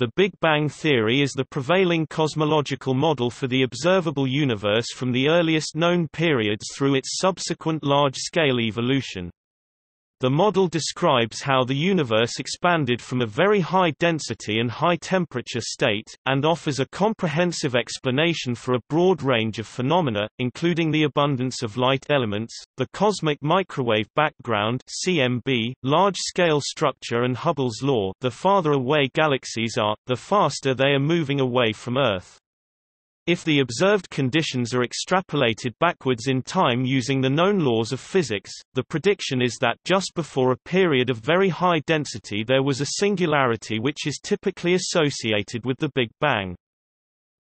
The Big Bang theory is the prevailing cosmological model for the observable universe from the earliest known periods through its subsequent large-scale evolution. The model describes how the universe expanded from a very high density and high temperature state, and offers a comprehensive explanation for a broad range of phenomena, including the abundance of light elements, the cosmic microwave background (CMB), large-scale structure and Hubble's law the farther away galaxies are, the faster they are moving away from Earth. If the observed conditions are extrapolated backwards in time using the known laws of physics, the prediction is that just before a period of very high density there was a singularity which is typically associated with the Big Bang.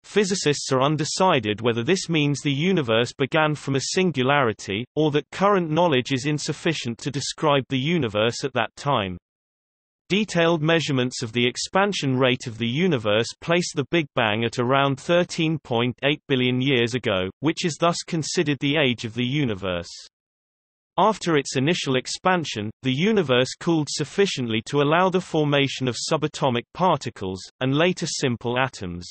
Physicists are undecided whether this means the universe began from a singularity, or that current knowledge is insufficient to describe the universe at that time. Detailed measurements of the expansion rate of the universe place the Big Bang at around 13.8 billion years ago, which is thus considered the age of the universe. After its initial expansion, the universe cooled sufficiently to allow the formation of subatomic particles, and later simple atoms.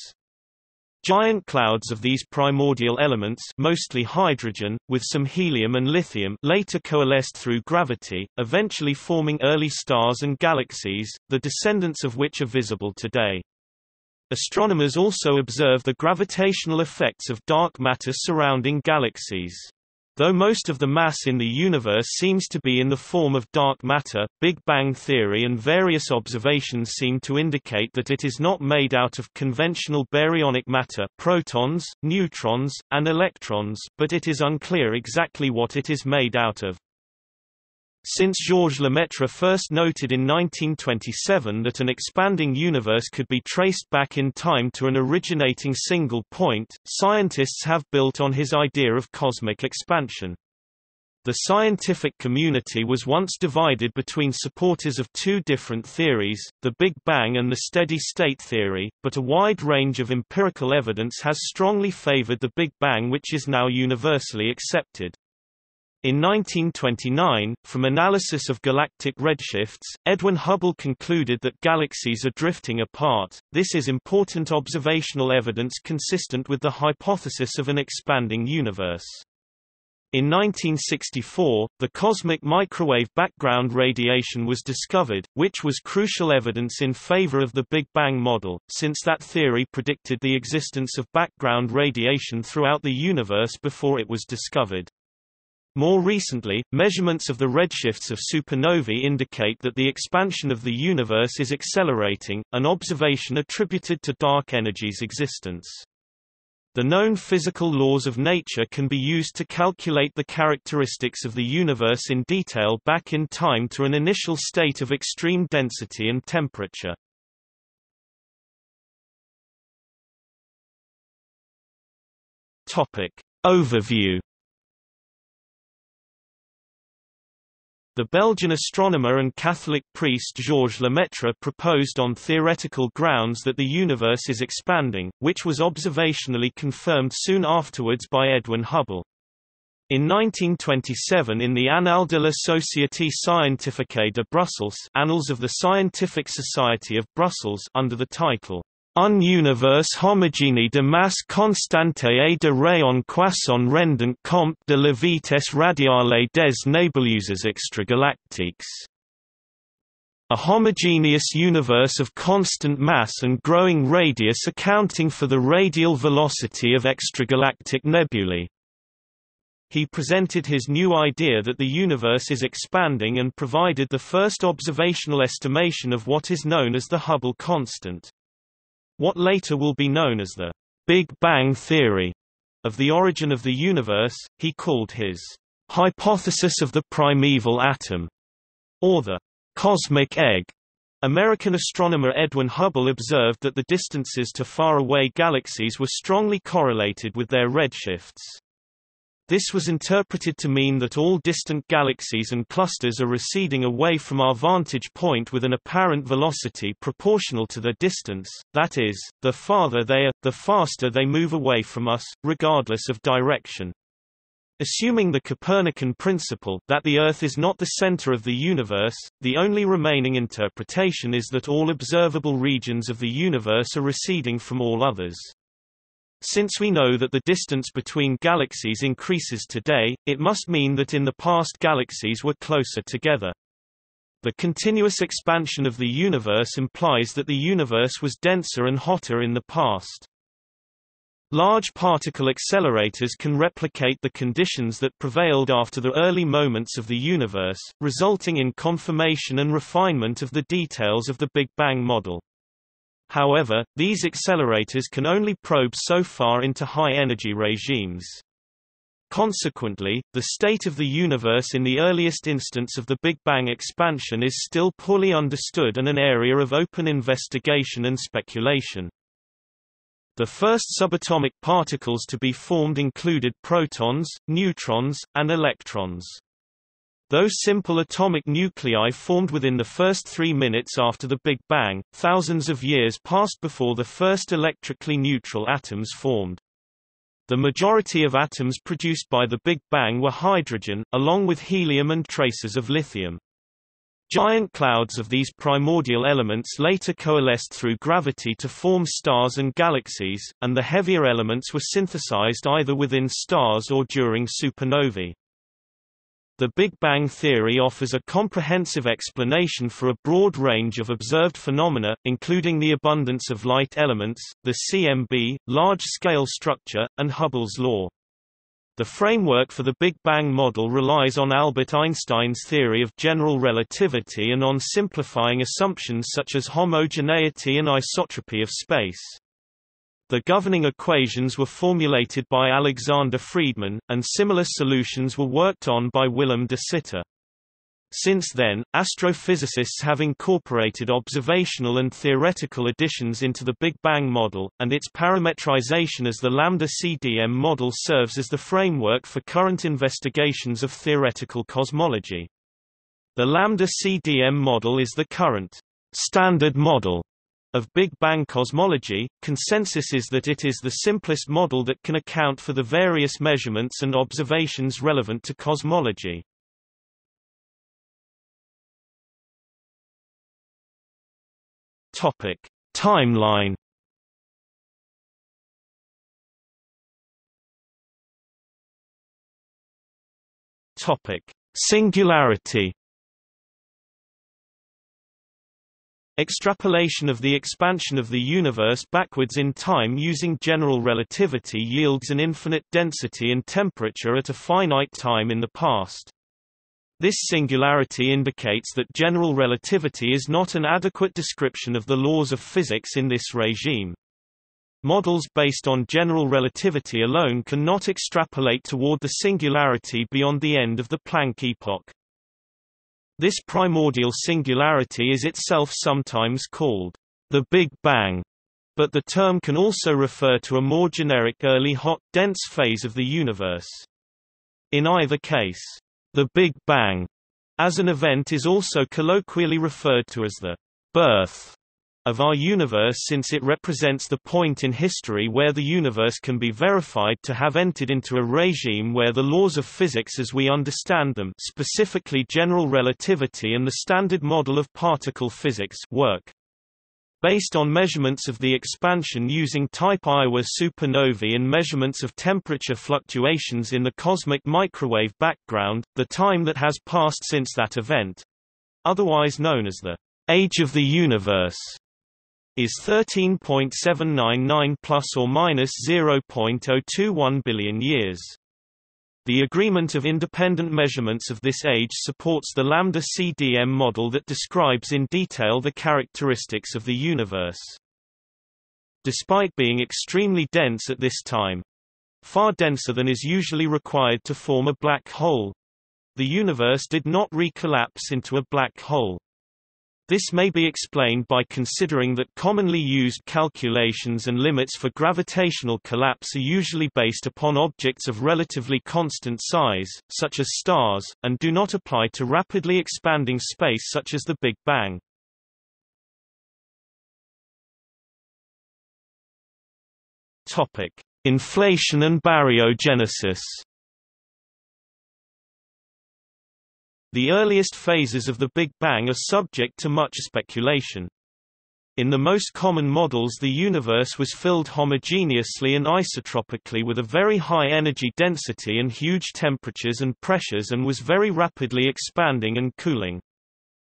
Giant clouds of these primordial elements mostly hydrogen, with some helium and lithium later coalesced through gravity, eventually forming early stars and galaxies, the descendants of which are visible today. Astronomers also observe the gravitational effects of dark matter surrounding galaxies. Though most of the mass in the universe seems to be in the form of dark matter, Big Bang theory and various observations seem to indicate that it is not made out of conventional baryonic matter protons, neutrons, and electrons but it is unclear exactly what it is made out of. Since Georges Lemaitre first noted in 1927 that an expanding universe could be traced back in time to an originating single point, scientists have built on his idea of cosmic expansion. The scientific community was once divided between supporters of two different theories, the Big Bang and the steady-state theory, but a wide range of empirical evidence has strongly favored the Big Bang which is now universally accepted. In 1929, from analysis of galactic redshifts, Edwin Hubble concluded that galaxies are drifting apart. This is important observational evidence consistent with the hypothesis of an expanding universe. In 1964, the cosmic microwave background radiation was discovered, which was crucial evidence in favor of the Big Bang model, since that theory predicted the existence of background radiation throughout the universe before it was discovered. More recently, measurements of the redshifts of supernovae indicate that the expansion of the universe is accelerating, an observation attributed to dark energy's existence. The known physical laws of nature can be used to calculate the characteristics of the universe in detail back in time to an initial state of extreme density and temperature. Topic. Overview The Belgian astronomer and Catholic priest Georges Lemaitre proposed on theoretical grounds that the universe is expanding, which was observationally confirmed soon afterwards by Edwin Hubble. In 1927 in the Annales de la Société Scientifique de Bruxelles Annals of the Scientific Society of Brussels under the title un univers homogène de masse constante et de rayon croissant rendant compte de la vitesse radiale des nébuleuses extragalactiques. A homogeneous universe of constant mass and growing radius accounting for the radial velocity of extragalactic nebulae. He presented his new idea that the universe is expanding and provided the first observational estimation of what is known as the Hubble constant. What later will be known as the Big Bang theory of the origin of the universe, he called his hypothesis of the primeval atom, or the cosmic egg. American astronomer Edwin Hubble observed that the distances to faraway galaxies were strongly correlated with their redshifts. This was interpreted to mean that all distant galaxies and clusters are receding away from our vantage point with an apparent velocity proportional to their distance, that is, the farther they are, the faster they move away from us, regardless of direction. Assuming the Copernican principle that the Earth is not the center of the universe, the only remaining interpretation is that all observable regions of the universe are receding from all others. Since we know that the distance between galaxies increases today, it must mean that in the past galaxies were closer together. The continuous expansion of the universe implies that the universe was denser and hotter in the past. Large particle accelerators can replicate the conditions that prevailed after the early moments of the universe, resulting in confirmation and refinement of the details of the Big Bang model. However, these accelerators can only probe so far into high-energy regimes. Consequently, the state of the universe in the earliest instance of the Big Bang expansion is still poorly understood and an area of open investigation and speculation. The first subatomic particles to be formed included protons, neutrons, and electrons. Those simple atomic nuclei formed within the first three minutes after the Big Bang, thousands of years passed before the first electrically neutral atoms formed. The majority of atoms produced by the Big Bang were hydrogen, along with helium and traces of lithium. Giant clouds of these primordial elements later coalesced through gravity to form stars and galaxies, and the heavier elements were synthesized either within stars or during supernovae. The Big Bang theory offers a comprehensive explanation for a broad range of observed phenomena, including the abundance of light elements, the CMB, large-scale structure, and Hubble's law. The framework for the Big Bang model relies on Albert Einstein's theory of general relativity and on simplifying assumptions such as homogeneity and isotropy of space. The governing equations were formulated by Alexander Friedmann, and similar solutions were worked on by Willem de Sitter. Since then, astrophysicists have incorporated observational and theoretical additions into the Big Bang model, and its parametrization as the lambda-CDM model serves as the framework for current investigations of theoretical cosmology. The lambda-CDM model is the current standard model of Big Bang cosmology, consensus is that it is the simplest model that can account for the various measurements and observations relevant to cosmology. Topic: Timeline. Topic: Singularity. Extrapolation of the expansion of the universe backwards in time using general relativity yields an infinite density and temperature at a finite time in the past. This singularity indicates that general relativity is not an adequate description of the laws of physics in this regime. Models based on general relativity alone cannot extrapolate toward the singularity beyond the end of the Planck epoch. This primordial singularity is itself sometimes called the Big Bang, but the term can also refer to a more generic early hot, dense phase of the universe. In either case, the Big Bang as an event is also colloquially referred to as the birth of our universe since it represents the point in history where the universe can be verified to have entered into a regime where the laws of physics as we understand them specifically general relativity and the standard model of particle physics work. Based on measurements of the expansion using type Ia supernovae and measurements of temperature fluctuations in the cosmic microwave background, the time that has passed since that event—otherwise known as the age of the universe, is 13.799 plus or minus 0.021 billion years. The agreement of independent measurements of this age supports the lambda-CDM model that describes in detail the characteristics of the universe. Despite being extremely dense at this time, far denser than is usually required to form a black hole, the universe did not recollapse into a black hole. This may be explained by considering that commonly used calculations and limits for gravitational collapse are usually based upon objects of relatively constant size, such as stars, and do not apply to rapidly expanding space such as the Big Bang. Inflation and baryogenesis. The earliest phases of the Big Bang are subject to much speculation. In the most common models the universe was filled homogeneously and isotropically with a very high energy density and huge temperatures and pressures and was very rapidly expanding and cooling.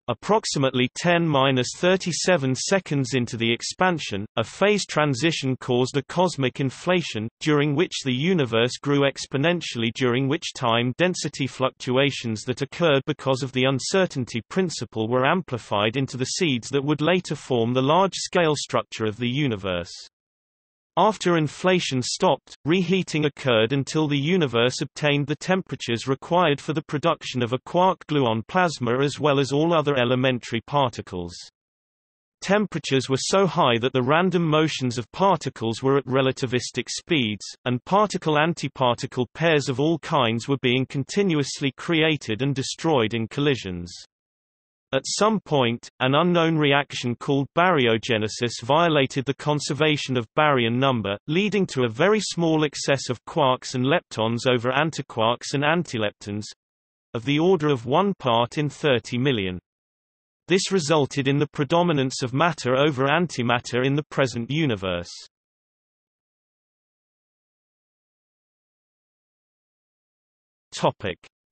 Approximately 10-37 seconds into the expansion, a phase transition caused a cosmic inflation, during which the universe grew exponentially during which time density fluctuations that occurred because of the uncertainty principle were amplified into the seeds that would later form the large-scale structure of the universe. After inflation stopped, reheating occurred until the universe obtained the temperatures required for the production of a quark-gluon plasma as well as all other elementary particles. Temperatures were so high that the random motions of particles were at relativistic speeds, and particle-antiparticle pairs of all kinds were being continuously created and destroyed in collisions. At some point, an unknown reaction called baryogenesis violated the conservation of baryon number, leading to a very small excess of quarks and leptons over antiquarks and antileptons—of the order of one part in 30 million. This resulted in the predominance of matter over antimatter in the present universe.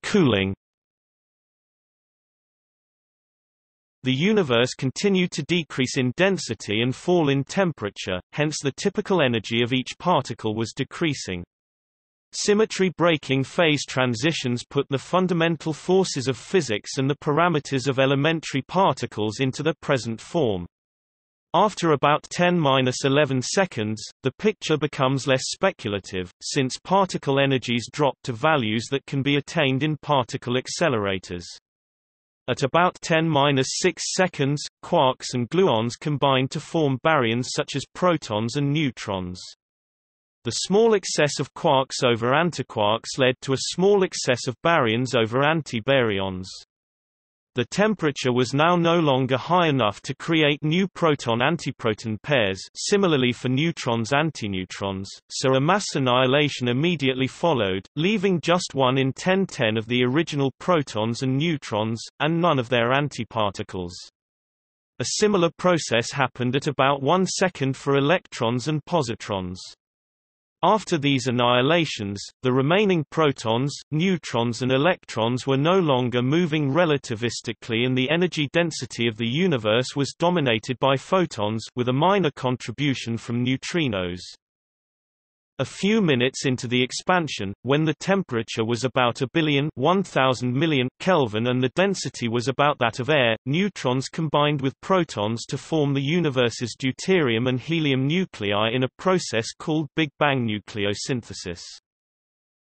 Cooling The universe continued to decrease in density and fall in temperature, hence the typical energy of each particle was decreasing. Symmetry breaking phase transitions put the fundamental forces of physics and the parameters of elementary particles into their present form. After about 10-11 seconds, the picture becomes less speculative, since particle energies drop to values that can be attained in particle accelerators. At about 10-6 seconds, quarks and gluons combine to form baryons such as protons and neutrons. The small excess of quarks over antiquarks led to a small excess of baryons over antibaryons. The temperature was now no longer high enough to create new proton-antiproton pairs similarly for neutrons-antineutrons, so a mass annihilation immediately followed, leaving just 1 in 1010 of the original protons and neutrons, and none of their antiparticles. A similar process happened at about 1 second for electrons and positrons. After these annihilations, the remaining protons, neutrons and electrons were no longer moving relativistically and the energy density of the universe was dominated by photons with a minor contribution from neutrinos. A few minutes into the expansion, when the temperature was about a billion 1000 million Kelvin and the density was about that of air, neutrons combined with protons to form the universe's deuterium and helium nuclei in a process called Big Bang nucleosynthesis.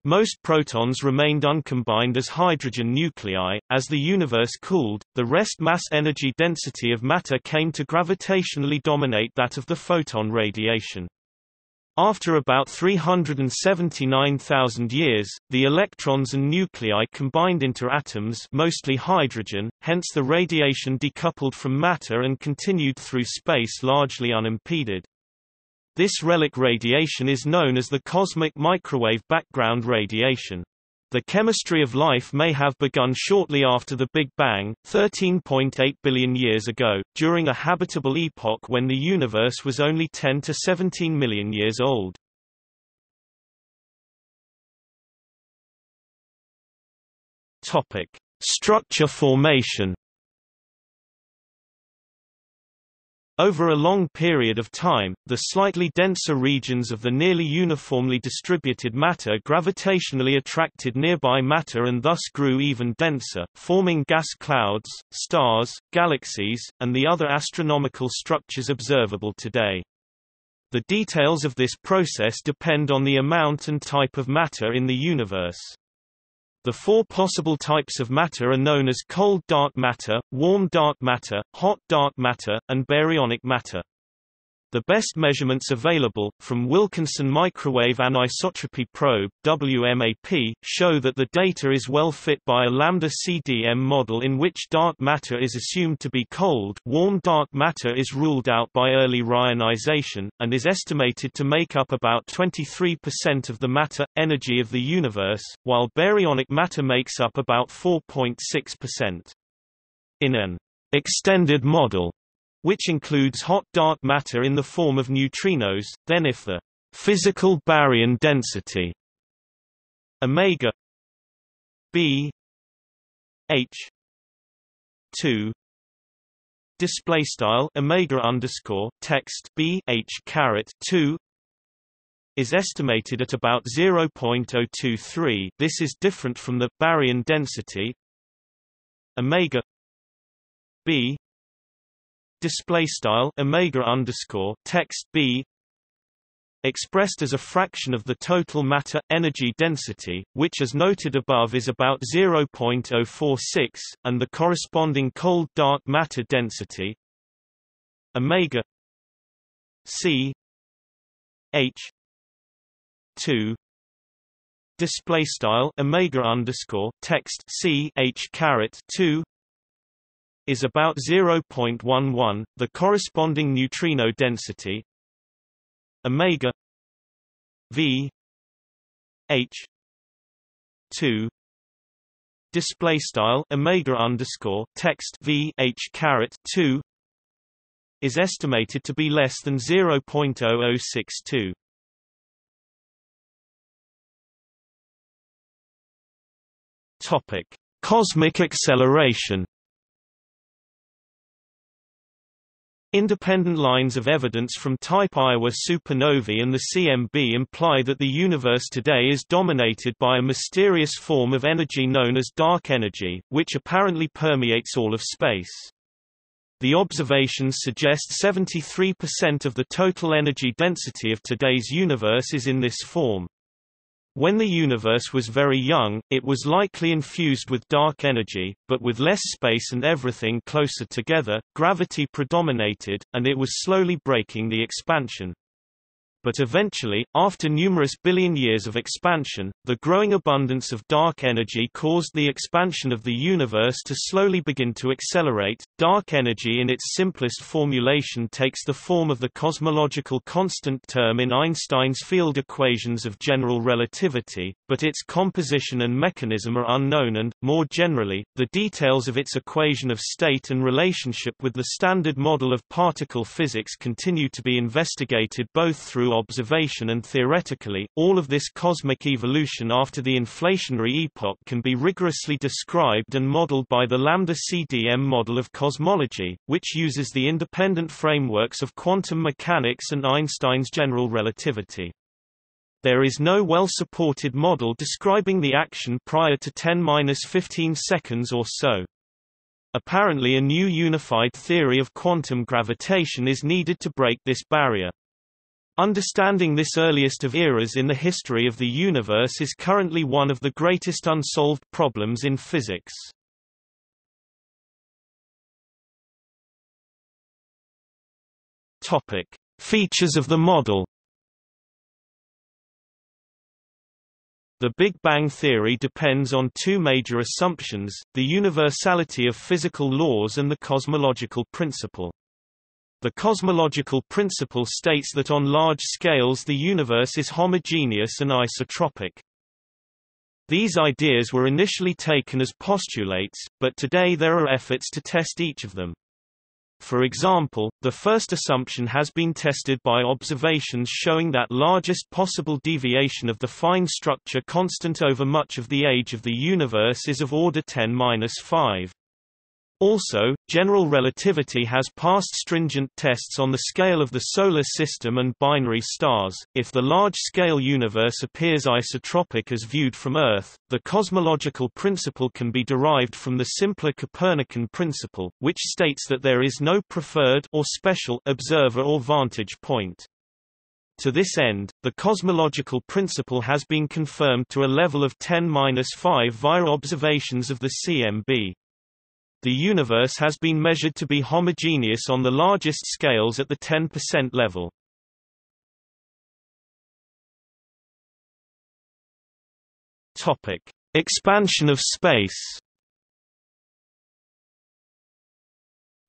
Most protons remained uncombined as hydrogen nuclei. As the universe cooled, the rest mass energy density of matter came to gravitationally dominate that of the photon radiation. After about 379,000 years, the electrons and nuclei combined into atoms mostly hydrogen, hence the radiation decoupled from matter and continued through space largely unimpeded. This relic radiation is known as the cosmic microwave background radiation. The chemistry of life may have begun shortly after the Big Bang, 13.8 billion years ago, during a habitable epoch when the universe was only 10 to 17 million years old. Topic: Structure formation Over a long period of time, the slightly denser regions of the nearly uniformly distributed matter gravitationally attracted nearby matter and thus grew even denser, forming gas clouds, stars, galaxies, and the other astronomical structures observable today. The details of this process depend on the amount and type of matter in the universe. The four possible types of matter are known as cold dark matter, warm dark matter, hot dark matter, and baryonic matter. The best measurements available, from Wilkinson Microwave Anisotropy Probe WMAP, show that the data is well fit by a lambda CDM model in which dark matter is assumed to be cold warm dark matter is ruled out by early reionization, and is estimated to make up about 23% of the matter, energy of the universe, while baryonic matter makes up about 4.6%. In an extended model, which includes hot dark matter in the form of neutrinos, then if the physical baryon density omega b h 2 display style omega underscore text b h caret 2 is estimated at about 0.023 this is different from the baryon density omega b display style omega underscore text b expressed as a fraction of the total matter energy density, which as noted above is about 0.046, and the corresponding cold dark matter density omega c h 2 display style omega underscore text c h caret 2 is about 0.11, the corresponding neutrino density. Omega v h 2 display style omega underscore text v h caret 2 is estimated to be less than 0.0062 topic cosmic acceleration Independent lines of evidence from type Ia supernovae and the CMB imply that the universe today is dominated by a mysterious form of energy known as dark energy, which apparently permeates all of space. The observations suggest 73% of the total energy density of today's universe is in this form. When the universe was very young, it was likely infused with dark energy, but with less space and everything closer together, gravity predominated, and it was slowly braking the expansion but eventually, after numerous billion years of expansion, the growing abundance of dark energy caused the expansion of the universe to slowly begin to accelerate. Dark energy in its simplest formulation takes the form of the cosmological constant term in Einstein's field equations of general relativity, but its composition and mechanism are unknown and, more generally, the details of its equation of state and relationship with the standard model of particle physics continue to be investigated both through observation and theoretically, all of this cosmic evolution after the inflationary epoch can be rigorously described and modeled by the lambda-CDM model of cosmology, which uses the independent frameworks of quantum mechanics and Einstein's general relativity. There is no well-supported model describing the action prior to 10-15 seconds or so. Apparently a new unified theory of quantum gravitation is needed to break this barrier. Understanding this earliest of eras in the history of the universe is currently one of the greatest unsolved problems in physics. Topic: Features of the model. The Big Bang theory depends on two major assumptions, the universality of physical laws and the cosmological principle. The cosmological principle states that on large scales the universe is homogeneous and isotropic. These ideas were initially taken as postulates, but today there are efforts to test each of them. For example, the first assumption has been tested by observations showing that largest possible deviation of the fine structure constant over much of the age of the universe is of order 10-5. Also, general relativity has passed stringent tests on the scale of the Solar System and binary stars. If the large-scale universe appears isotropic as viewed from Earth, the cosmological principle can be derived from the simpler Copernican principle, which states that there is no preferred or special observer or vantage point. To this end, the cosmological principle has been confirmed to a level of 10-5 via observations of the CMB. The universe has been measured to be homogeneous on the largest scales at the 10% level. Topic: Expansion of space.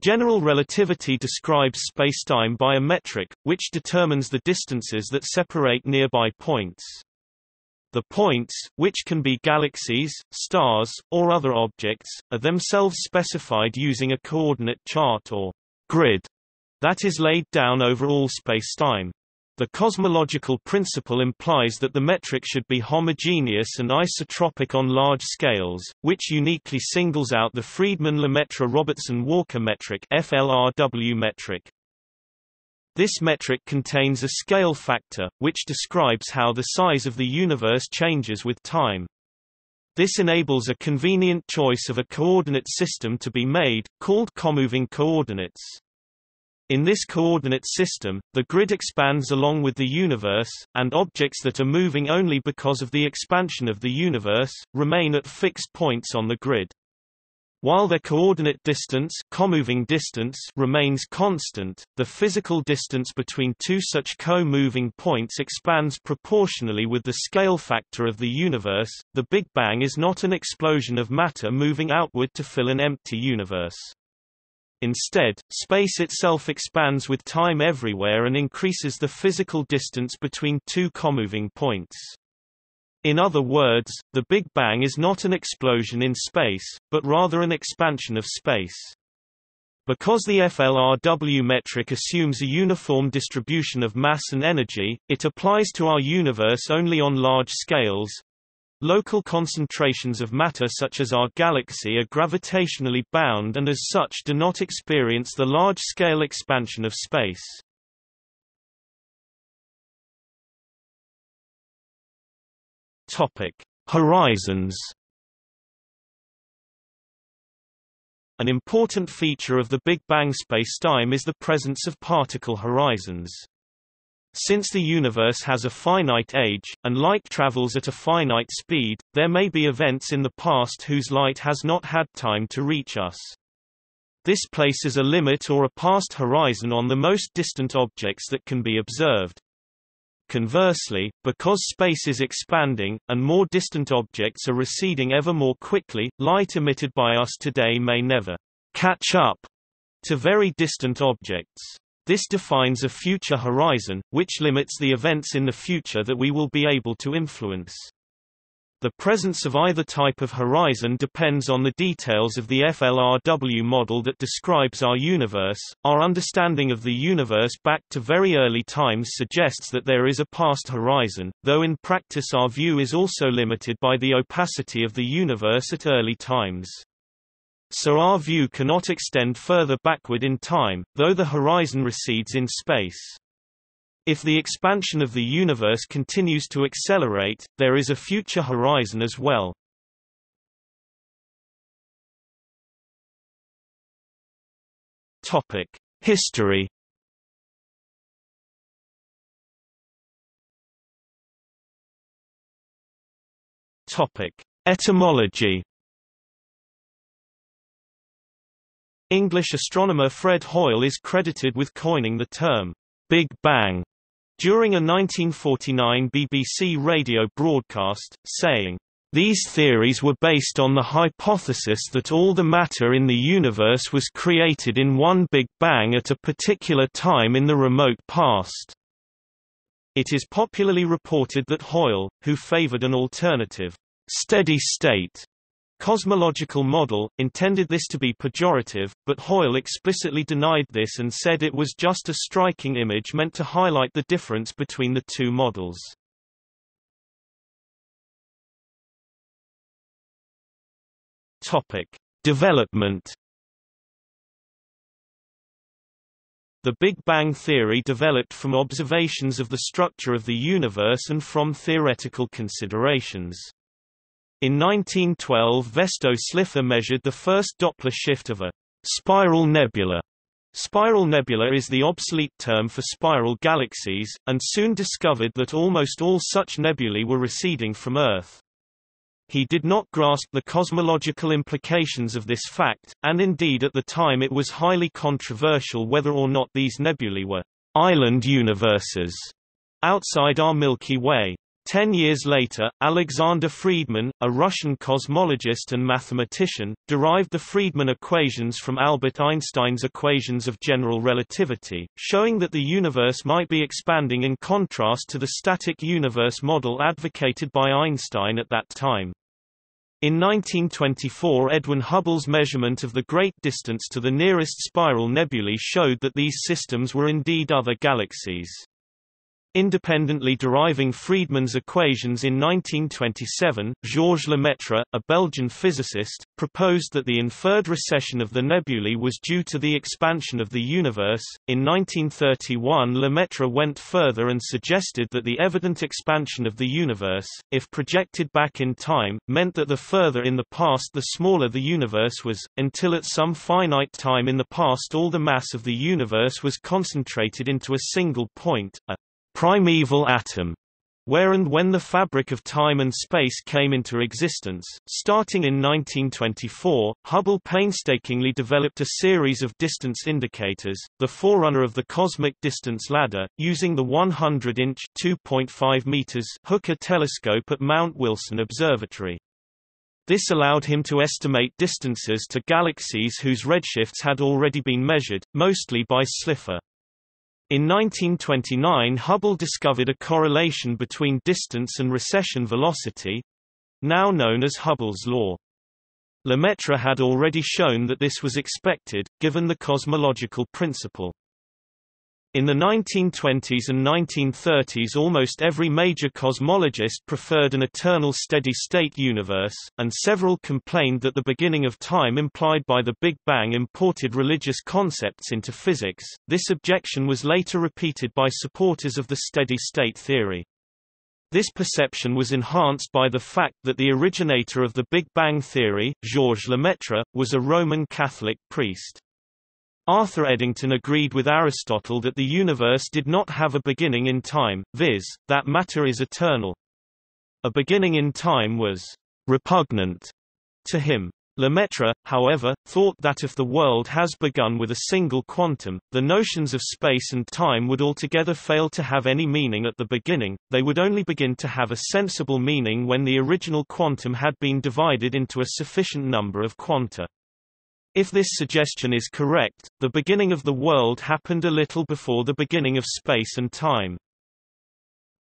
General relativity describes spacetime by a metric, which determines the distances that separate nearby points. The points, which can be galaxies, stars, or other objects, are themselves specified using a coordinate chart or grid that is laid down over all spacetime. The cosmological principle implies that the metric should be homogeneous and isotropic on large scales, which uniquely singles out the Friedmann-Lemaitre-Robertson-Walker metric FLRW metric. This metric contains a scale factor, which describes how the size of the universe changes with time. This enables a convenient choice of a coordinate system to be made, called comoving coordinates. In this coordinate system, the grid expands along with the universe, and objects that are moving only because of the expansion of the universe, remain at fixed points on the grid. While their coordinate distance, comoving distance remains constant, the physical distance between two such co-moving points expands proportionally with the scale factor of the universe. The Big Bang is not an explosion of matter moving outward to fill an empty universe. Instead, space itself expands with time everywhere and increases the physical distance between two comoving points. In other words, the Big Bang is not an explosion in space, but rather an expansion of space. Because the FLRW metric assumes a uniform distribution of mass and energy, it applies to our universe only on large scales, Local concentrations of matter such as our galaxy are gravitationally bound and as such do not experience the large-scale expansion of space. Topic: Horizons. An important feature of the Big Bang spacetime is the presence of particle horizons. Since the universe has a finite age, and light travels at a finite speed, there may be events in the past whose light has not had time to reach us. This places a limit or a past horizon on the most distant objects that can be observed. Conversely, because space is expanding, and more distant objects are receding ever more quickly, light emitted by us today may never catch up to very distant objects. This defines a future horizon, which limits the events in the future that we will be able to influence. The presence of either type of horizon depends on the details of the FLRW model that describes our universe. Our understanding of the universe back to very early times suggests that there is a past horizon, though in practice our view is also limited by the opacity of the universe at early times. So our view cannot extend further backward in time, though the horizon recedes in space. If the expansion of the universe continues to accelerate, there is a future horizon as well. Topic: History. Topic: Etymology. English astronomer Fred Hoyle is credited with coining the term, Big Bang, during a 1949 BBC radio broadcast, saying, these theories were based on the hypothesis that all the matter in the universe was created in one Big Bang at a particular time in the remote past. It is popularly reported that Hoyle, who favored an alternative, steady state Cosmological model, intended this to be pejorative, but Hoyle explicitly denied this and said it was just a striking image meant to highlight the difference between the two models. Topic. Development The Big Bang theory developed from observations of the structure of the universe and from theoretical considerations. In 1912 Vesto Slipher measured the first Doppler shift of a spiral nebula. Spiral nebula is the obsolete term for spiral galaxies, and soon discovered that almost all such nebulae were receding from Earth. He did not grasp the cosmological implications of this fact, and indeed at the time it was highly controversial whether or not these nebulae were island universes outside our Milky Way. Ten years later, Alexander Friedmann, a Russian cosmologist and mathematician, derived the Friedmann equations from Albert Einstein's equations of general relativity, showing that the universe might be expanding in contrast to the static universe model advocated by Einstein at that time. In 1924 Edwin Hubble's measurement of the great distance to the nearest spiral nebulae showed that these systems were indeed other galaxies. Independently deriving Friedmann's equations in 1927, Georges Lemaitre, a Belgian physicist, proposed that the inferred recession of the nebulae was due to the expansion of the universe. In 1931, Lemaitre went further and suggested that the evident expansion of the universe, if projected back in time, meant that the further in the past the smaller the universe was, until at some finite time in the past all the mass of the universe was concentrated into a single point, a primeval atom, where and when the fabric of time and space came into existence. Starting in 1924, Hubble painstakingly developed a series of distance indicators, the forerunner of the cosmic distance ladder, using the 100-inch (2.5 meters) Hooker telescope at Mount Wilson Observatory. This allowed him to estimate distances to galaxies whose redshifts had already been measured, mostly by Slipher. In 1929 Hubble discovered a correlation between distance and recession velocity—now known as Hubble's law. Lemaitre had already shown that this was expected, given the cosmological principle. In the 1920s and 1930s almost every major cosmologist preferred an eternal steady-state universe, and several complained that the beginning of time implied by the Big Bang imported religious concepts into physics. This objection was later repeated by supporters of the steady-state theory. This perception was enhanced by the fact that the originator of the Big Bang theory, Georges Lemaitre, was a Roman Catholic priest. Arthur Eddington agreed with Aristotle that the universe did not have a beginning in time, viz., that matter is eternal. A beginning in time was repugnant to him. Lemaitre, however, thought that if the world has begun with a single quantum, the notions of space and time would altogether fail to have any meaning at the beginning, they would only begin to have a sensible meaning when the original quantum had been divided into a sufficient number of quanta. If this suggestion is correct, the beginning of the world happened a little before the beginning of space and time.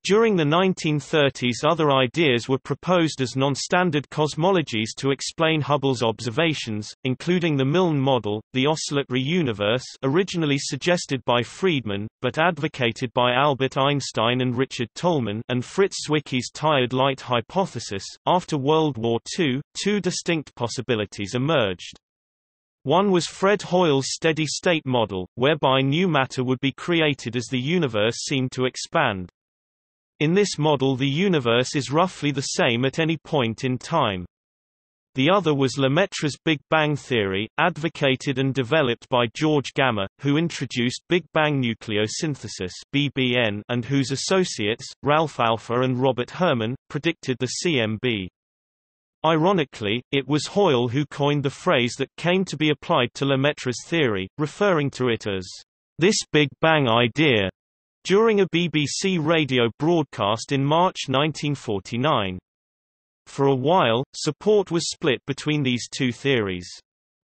During the 1930s other ideas were proposed as non-standard cosmologies to explain Hubble's observations, including the Milne model, the oscillatory universe originally suggested by Friedmann, but advocated by Albert Einstein and Richard Tolman and Fritz Zwicky's tired light hypothesis. After World War II, two distinct possibilities emerged. One was Fred Hoyle's steady-state model, whereby new matter would be created as the universe seemed to expand. In this model the universe is roughly the same at any point in time. The other was Lemaitre's Big Bang theory, advocated and developed by George Gamow, who introduced Big Bang nucleosynthesis (BBN) and whose associates, Ralph Alpher and Robert Herman, predicted the CMB. Ironically, it was Hoyle who coined the phrase that came to be applied to Lemaitre's theory, referring to it as this Big Bang idea, during a BBC radio broadcast in March 1949. For a while, support was split between these two theories.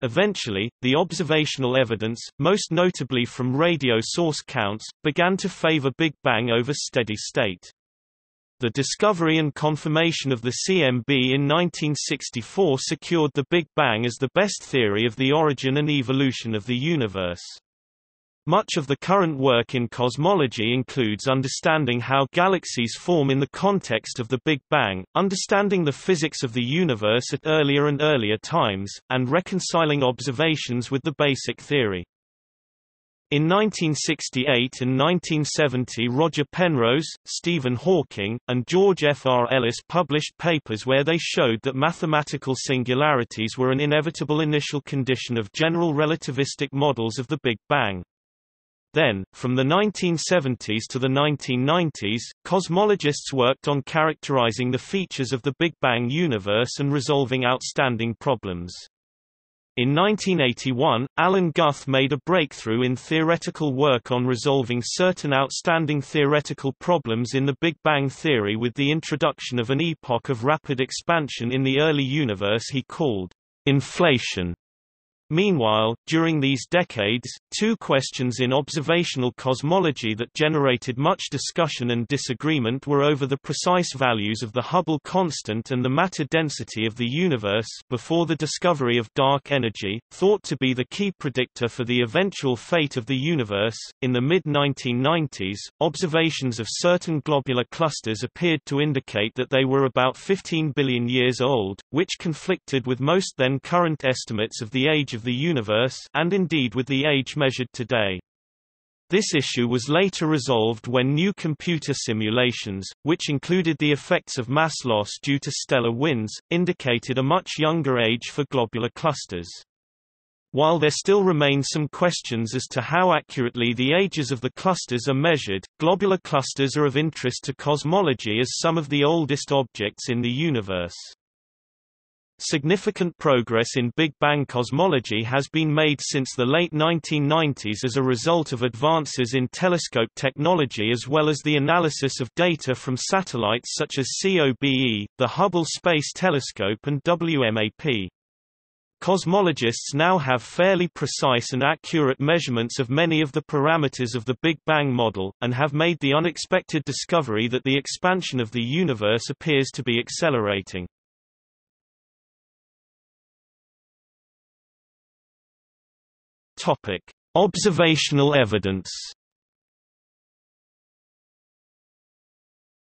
Eventually, the observational evidence, most notably from radio source counts, began to favor Big Bang over steady state. The discovery and confirmation of the CMB in 1964 secured the Big Bang as the best theory of the origin and evolution of the universe. Much of the current work in cosmology includes understanding how galaxies form in the context of the Big Bang, understanding the physics of the universe at earlier and earlier times, and reconciling observations with the basic theory. In 1968 and 1970 Roger Penrose, Stephen Hawking, and George F. R. Ellis published papers where they showed that mathematical singularities were an inevitable initial condition of general relativistic models of the Big Bang. Then, from the 1970s to the 1990s, cosmologists worked on characterizing the features of the Big Bang universe and resolving outstanding problems. In 1981, Alan Guth made a breakthrough in theoretical work on resolving certain outstanding theoretical problems in the Big Bang theory with the introduction of an epoch of rapid expansion in the early universe he called inflation. Meanwhile, during these decades, two questions in observational cosmology that generated much discussion and disagreement were over the precise values of the Hubble constant and the matter density of the universe before the discovery of dark energy, thought to be the key predictor for the eventual fate of the universe. In the mid-1990s, observations of certain globular clusters appeared to indicate that they were about 15 billion years old, which conflicted with most then current estimates of the age of of the universe and indeed with the age measured today. This issue was later resolved when new computer simulations, which included the effects of mass loss due to stellar winds, indicated a much younger age for globular clusters. While there still remain some questions as to how accurately the ages of the clusters are measured, globular clusters are of interest to cosmology as some of the oldest objects in the universe. Significant progress in Big Bang cosmology has been made since the late 1990s as a result of advances in telescope technology as well as the analysis of data from satellites such as COBE, the Hubble Space Telescope and WMAP. Cosmologists now have fairly precise and accurate measurements of many of the parameters of the Big Bang model, and have made the unexpected discovery that the expansion of the universe appears to be accelerating. Topic: Observational evidence.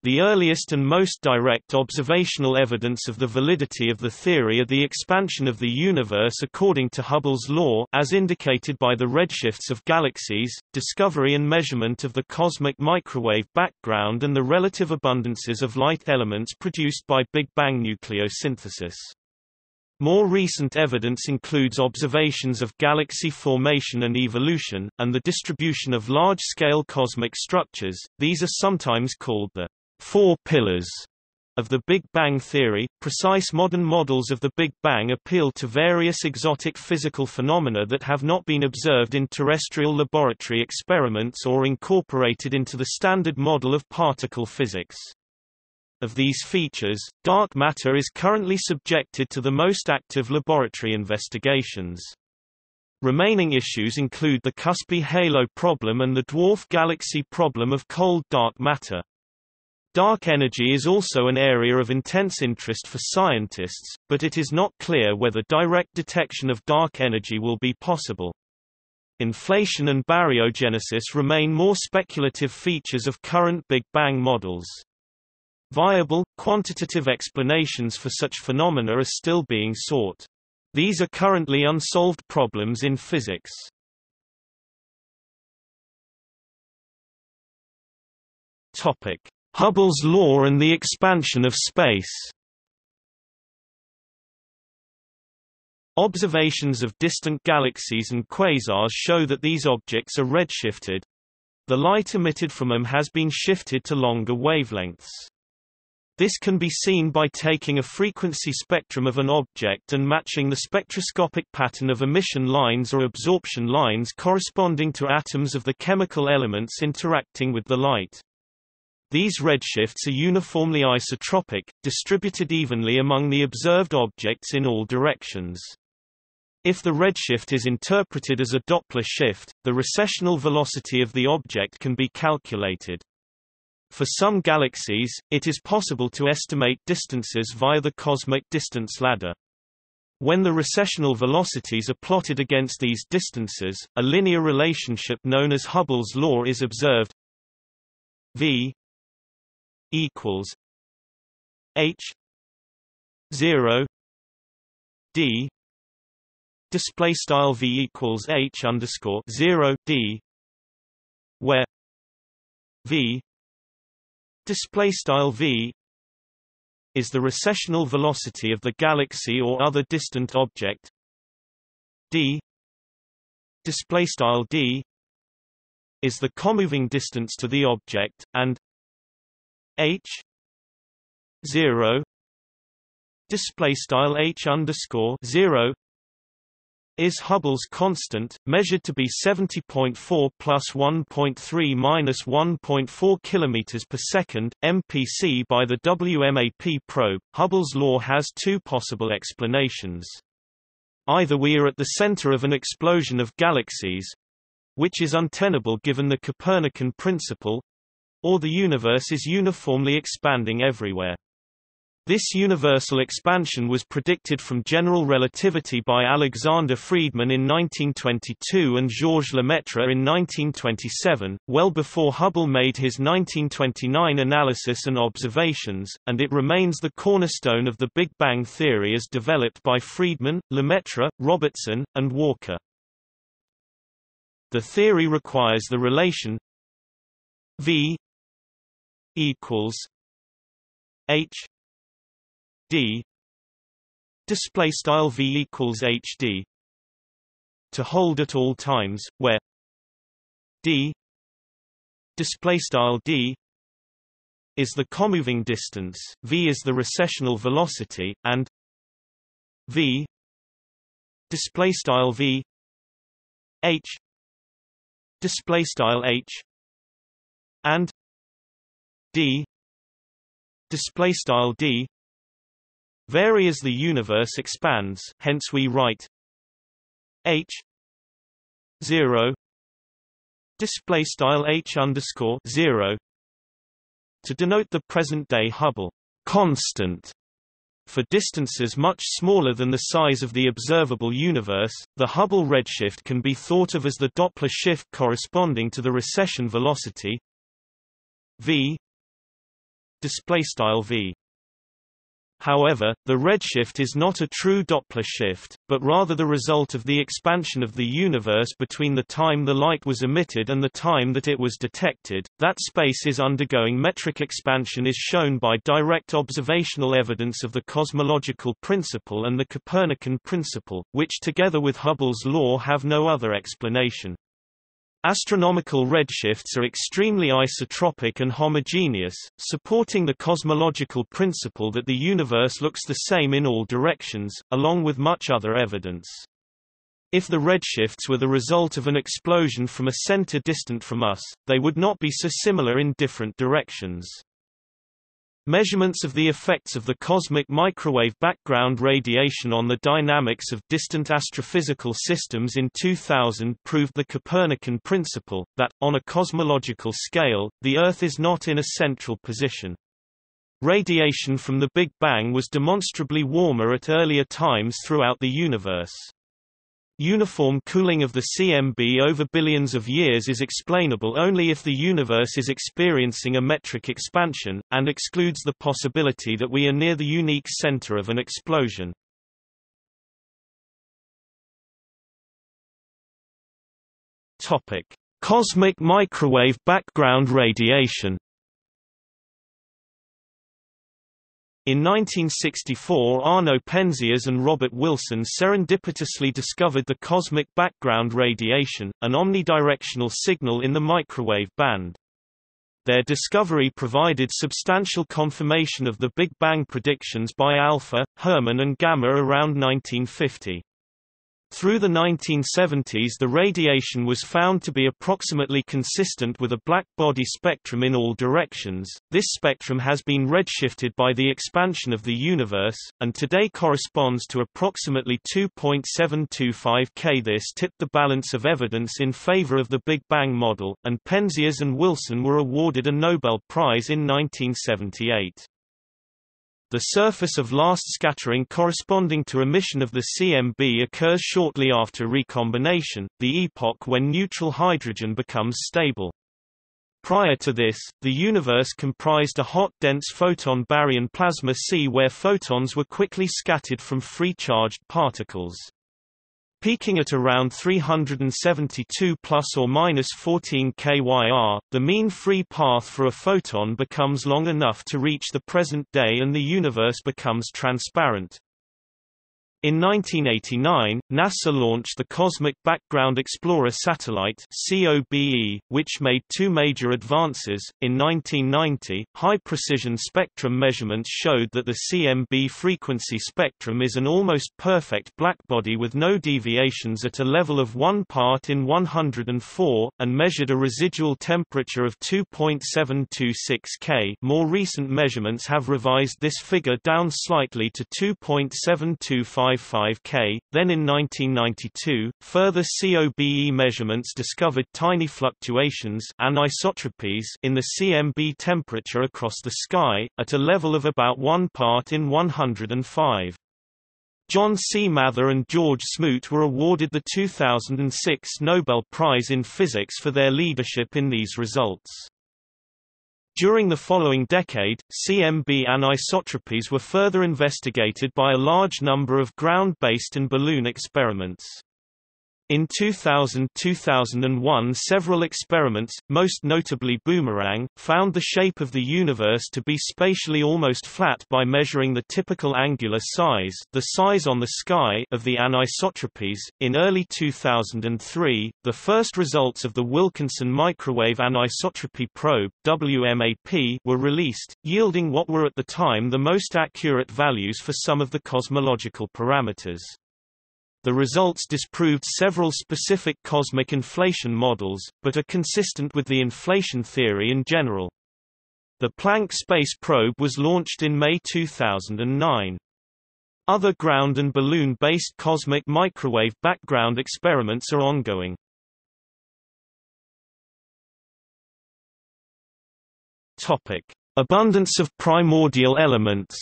The earliest and most direct observational evidence of the validity of the theory are the expansion of the universe according to Hubble's law as indicated by the redshifts of galaxies, discovery and measurement of the cosmic microwave background and the relative abundances of light elements produced by Big Bang nucleosynthesis. More recent evidence includes observations of galaxy formation and evolution, and the distribution of large-scale cosmic structures. These are sometimes called the four pillars of the Big Bang theory. Precise modern models of the Big Bang appeal to various exotic physical phenomena that have not been observed in terrestrial laboratory experiments or incorporated into the standard model of particle physics. Of these features, dark matter is currently subjected to the most active laboratory investigations. Remaining issues include the cuspy halo problem and the dwarf galaxy problem of cold dark matter. Dark energy is also an area of intense interest for scientists, but it is not clear whether direct detection of dark energy will be possible. Inflation and baryogenesis remain more speculative features of current Big Bang models. Viable, quantitative explanations for such phenomena are still being sought. These are currently unsolved problems in physics. Topic: Hubble's law and the expansion of space. Observations of distant galaxies and quasars show that these objects are redshifted. The light emitted from them has been shifted to longer wavelengths. This can be seen by taking a frequency spectrum of an object and matching the spectroscopic pattern of emission lines or absorption lines corresponding to atoms of the chemical elements interacting with the light. These redshifts are uniformly isotropic, distributed evenly among the observed objects in all directions. If the redshift is interpreted as a Doppler shift, the recessional velocity of the object can be calculated. For some galaxies, it is possible to estimate distances via the cosmic distance ladder. When the recessional velocities are plotted against these distances, a linear relationship known as Hubble's law is observed. V equals H zero D display style V equals H underscore zero D where V display style v is the recessional velocity of the galaxy or other distant object. D display style d is the comoving distance to the object, and h 0 display style h underscore 0 is Hubble's constant, measured to be 70.4 plus 1.3 minus 1.4 km per second, mpc by the WMAP probe. Hubble's law has two possible explanations. Either we are at the center of an explosion of galaxies, which is untenable given the Copernican principle, or the universe is uniformly expanding everywhere. This universal expansion was predicted from general relativity by Alexander Friedmann in 1922 and Georges Lemaitre in 1927, well before Hubble made his 1929 analysis and observations, and it remains the cornerstone of the Big Bang theory as developed by Friedmann, Lemaitre, Robertson, and Walker. The theory requires the relation V equals H d. Display style v equals hd to hold at all times where d. Display style d is the comoving distance v is the recessional velocity and v display style v h display style h and d display style d vary as the universe expands, hence we write h 0 display style h underscore 0 to denote the present-day Hubble constant. For distances much smaller than the size of the observable universe, the Hubble redshift can be thought of as the Doppler shift corresponding to the recession velocity v display style v However, the redshift is not a true Doppler shift, but rather the result of the expansion of the universe between the time the light was emitted and the time that it was detected. That space is undergoing metric expansion is shown by direct observational evidence of the cosmological principle and the Copernican principle, which together with Hubble's law have no other explanation. Astronomical redshifts are extremely isotropic and homogeneous, supporting the cosmological principle that the universe looks the same in all directions, along with much other evidence. If the redshifts were the result of an explosion from a center distant from us, they would not be so similar in different directions. Measurements of the effects of the cosmic microwave background radiation on the dynamics of distant astrophysical systems in 2000 proved the Copernican principle, that, on a cosmological scale, the Earth is not in a central position. Radiation from the Big Bang was demonstrably warmer at earlier times throughout the universe. Uniform cooling of the CMB over billions of years is explainable only if the universe is experiencing a metric expansion, and excludes the possibility that we are near the unique center of an explosion. Cosmic microwave background radiation In 1964 Arno Penzias and Robert Wilson serendipitously discovered the cosmic background radiation, an omnidirectional signal in the microwave band. Their discovery provided substantial confirmation of the Big Bang predictions by Alpher, Herman and Gamow around 1950. Through the 1970s the radiation was found to be approximately consistent with a black body spectrum in all directions. This spectrum has been redshifted by the expansion of the universe, and today corresponds to approximately 2.725 K. This tipped the balance of evidence in favor of the Big Bang model, and Penzias and Wilson were awarded a Nobel Prize in 1978. The surface of last scattering corresponding to emission of the CMB occurs shortly after recombination, the epoch when neutral hydrogen becomes stable. Prior to this, the universe comprised a hot dense photon baryon plasma sea where photons were quickly scattered from free charged particles. Peaking at around 372 plus or minus 14 kyr, the mean free path for a photon becomes long enough to reach the present day and the universe becomes transparent. In 1989, NASA launched the Cosmic Background Explorer satellite (COBE), which made two major advances. In 1990, high-precision spectrum measurements showed that the CMB frequency spectrum is an almost perfect blackbody with no deviations at a level of 1 part in 104, and measured a residual temperature of 2.726 K. More recent measurements have revised this figure down slightly to 2.725 K. Then in 1992, further COBE measurements discovered tiny fluctuations anisotropies in the CMB temperature across the sky, at a level of about 1 part in 105. John C. Mather and George Smoot were awarded the 2006 Nobel Prize in Physics for their leadership in these results. During the following decade, CMB anisotropies were further investigated by a large number of ground-based and balloon experiments. In 2000–2001 several experiments, most notably Boomerang, found the shape of the universe to be spatially almost flat by measuring the typical angular size the size on the sky of the anisotropies. In early 2003, the first results of the Wilkinson Microwave Anisotropy Probe WMAP, were released, yielding what were at the time the most accurate values for some of the cosmological parameters. The results disproved several specific cosmic inflation models, but are consistent with the inflation theory in general. The Planck space probe was launched in May 2009. Other ground and balloon-based cosmic microwave background experiments are ongoing. Topic: Abundance of primordial elements.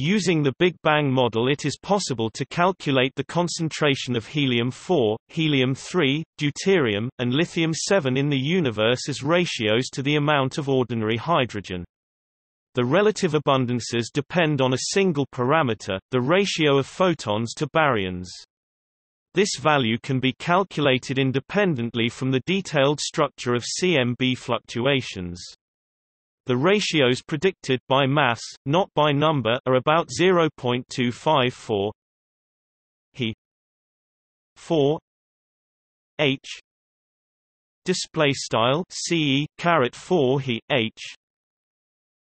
Using the Big Bang model it is possible to calculate the concentration of helium-4, helium-3, deuterium, and lithium-7 in the universe as ratios to the amount of ordinary hydrogen. The relative abundances depend on a single parameter, the ratio of photons to baryons. This value can be calculated independently from the detailed structure of CMB fluctuations. The ratios predicted by mass, not by number, are about 0.254 He. 4 H. Display style CE caret 4 He H.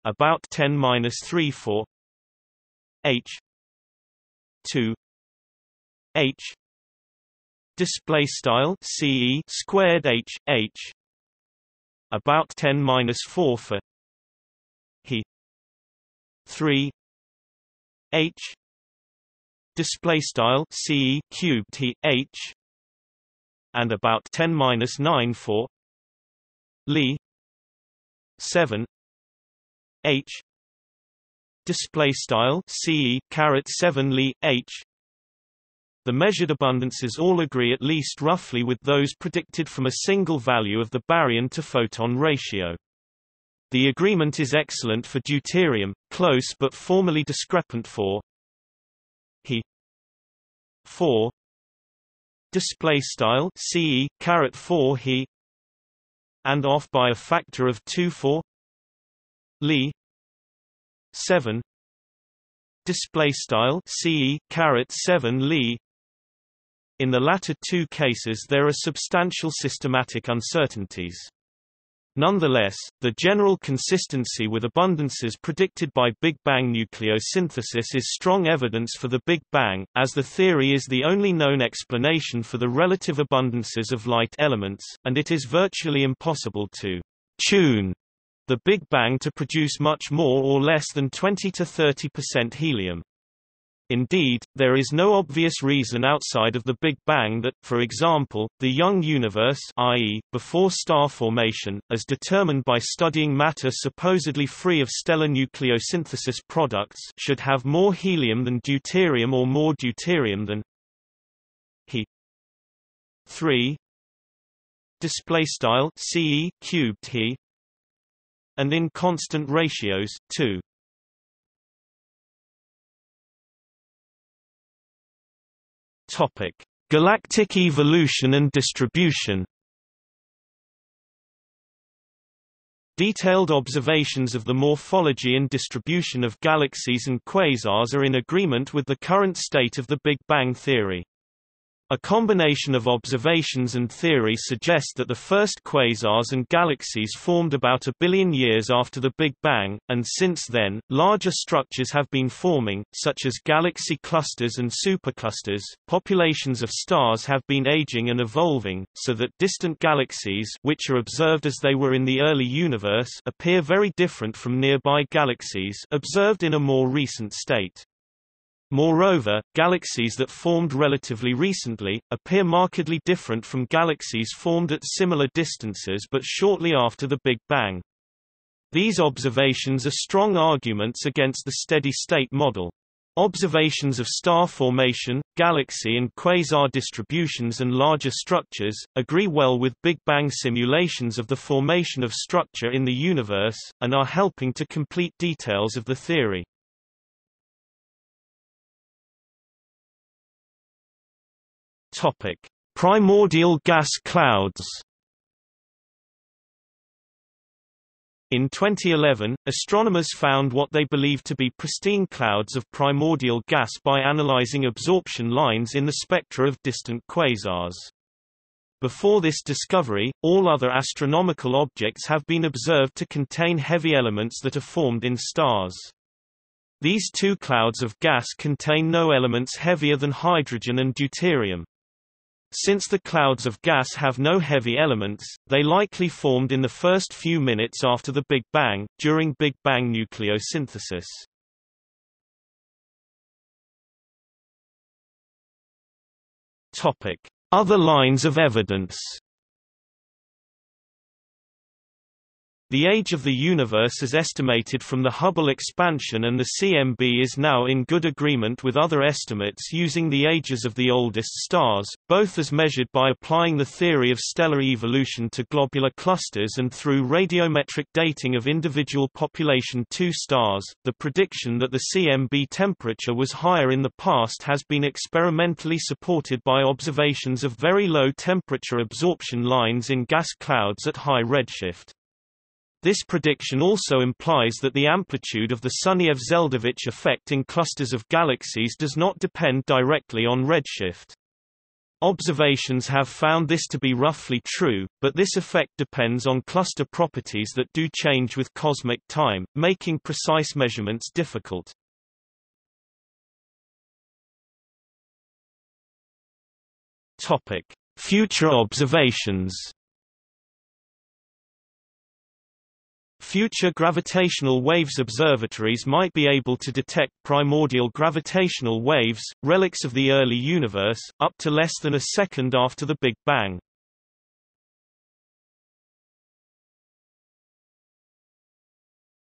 About 10 minus 3 4 H. 2 H. Display style CE squared H H. About 10 minus 4 for he. 3 h. Display style c cubed and about 10 minus 9 for Li. 7 h. Display style ce caret 7 Li h. The measured abundances all agree at least roughly with those predicted from a single value of the baryon to photon ratio. The agreement is excellent for deuterium, close but formally discrepant for He 4 display style CE caret 4 He and off by a factor of 2 for Li 7 display style CE caret 7 Li in the latter two cases there are substantial systematic uncertainties. Nonetheless, the general consistency with abundances predicted by Big Bang nucleosynthesis is strong evidence for the Big Bang, as the theory is the only known explanation for the relative abundances of light elements, and it is virtually impossible to tune the Big Bang to produce much more or less than 20 to 30% helium. Indeed, there is no obvious reason outside of the Big Bang that, for example, the young universe i.e., before star formation, as determined by studying matter supposedly free of stellar nucleosynthesis products should have more helium than deuterium or more deuterium than He 3 display style CE cubed He and in constant ratios, too. Topic: Galactic evolution and distribution. Detailed observations of the morphology and distribution of galaxies and quasars are in agreement with the current state of the Big Bang theory. A combination of observations and theory suggest that the first quasars and galaxies formed about a billion years after the Big Bang, and since then, larger structures have been forming, such as galaxy clusters and superclusters. Populations of stars have been aging and evolving, so that distant galaxies which are observed as they were in the early universe appear very different from nearby galaxies observed in a more recent state. Moreover, galaxies that formed relatively recently, appear markedly different from galaxies formed at similar distances but shortly after the Big Bang. These observations are strong arguments against the steady-state model. Observations of star formation, galaxy and quasar distributions and larger structures, agree well with Big Bang simulations of the formation of structure in the universe, and are helping to complete details of the theory. Topic: Primordial gas clouds. In 2011, astronomers found what they believed to be pristine clouds of primordial gas by analyzing absorption lines in the spectra of distant quasars. Before this discovery, all other astronomical objects have been observed to contain heavy elements that are formed in stars. These two clouds of gas contain no elements heavier than hydrogen and deuterium. Since the clouds of gas have no heavy elements, they likely formed in the first few minutes after the Big Bang, during Big Bang nucleosynthesis. Other lines of evidence The age of the universe is estimated from the Hubble expansion and the CMB is now in good agreement with other estimates using the ages of the oldest stars, both as measured by applying the theory of stellar evolution to globular clusters and through radiometric dating of individual population II stars. The prediction that the CMB temperature was higher in the past has been experimentally supported by observations of very low temperature absorption lines in gas clouds at high redshift. This prediction also implies that the amplitude of the Sunyaev-Zeldovich effect in clusters of galaxies does not depend directly on redshift. Observations have found this to be roughly true, but this effect depends on cluster properties that do change with cosmic time, making precise measurements difficult. Future observations. Future gravitational waves observatories might be able to detect primordial gravitational waves, relics of the early universe, up to less than a second after the Big Bang.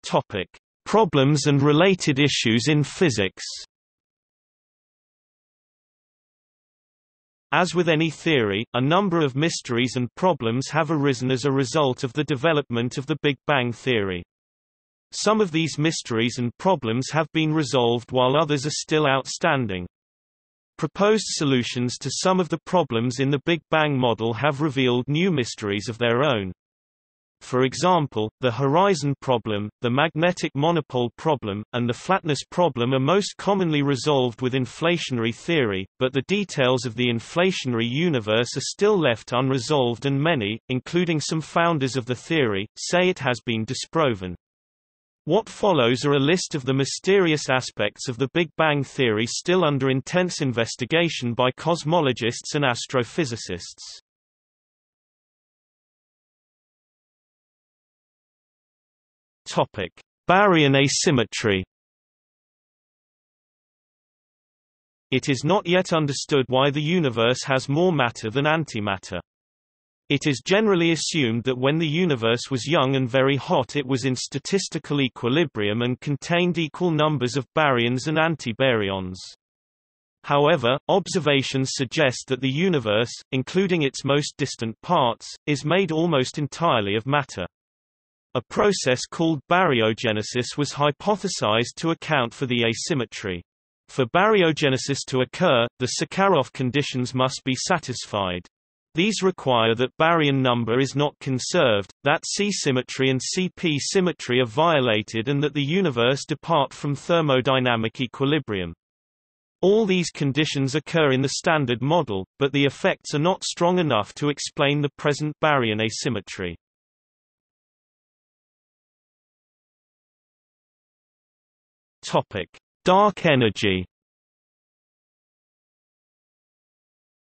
Topic: Problems and related issues in physics. As with any theory, a number of mysteries and problems have arisen as a result of the development of the Big Bang theory. Some of these mysteries and problems have been resolved while others are still outstanding. Proposed solutions to some of the problems in the Big Bang model have revealed new mysteries of their own. For example, the horizon problem, the magnetic monopole problem, and the flatness problem are most commonly resolved with inflationary theory, but the details of the inflationary universe are still left unresolved and many, including some founders of the theory, say it has been disproven. What follows are a list of the mysterious aspects of the Big Bang theory still under intense investigation by cosmologists and astrophysicists. Topic: Baryon asymmetry. It is not yet understood why the universe has more matter than antimatter. It is generally assumed that when the universe was young and very hot it was in statistical equilibrium and contained equal numbers of baryons and antibaryons. However, observations suggest that the universe, including its most distant parts, is made almost entirely of matter. A process called baryogenesis was hypothesized to account for the asymmetry. For baryogenesis to occur, the Sakharov conditions must be satisfied. These require that baryon number is not conserved, that C symmetry and CP symmetry are violated and that the universe depart from thermodynamic equilibrium. All these conditions occur in the Standard Model, but the effects are not strong enough to explain the present baryon asymmetry. Topic: Dark energy.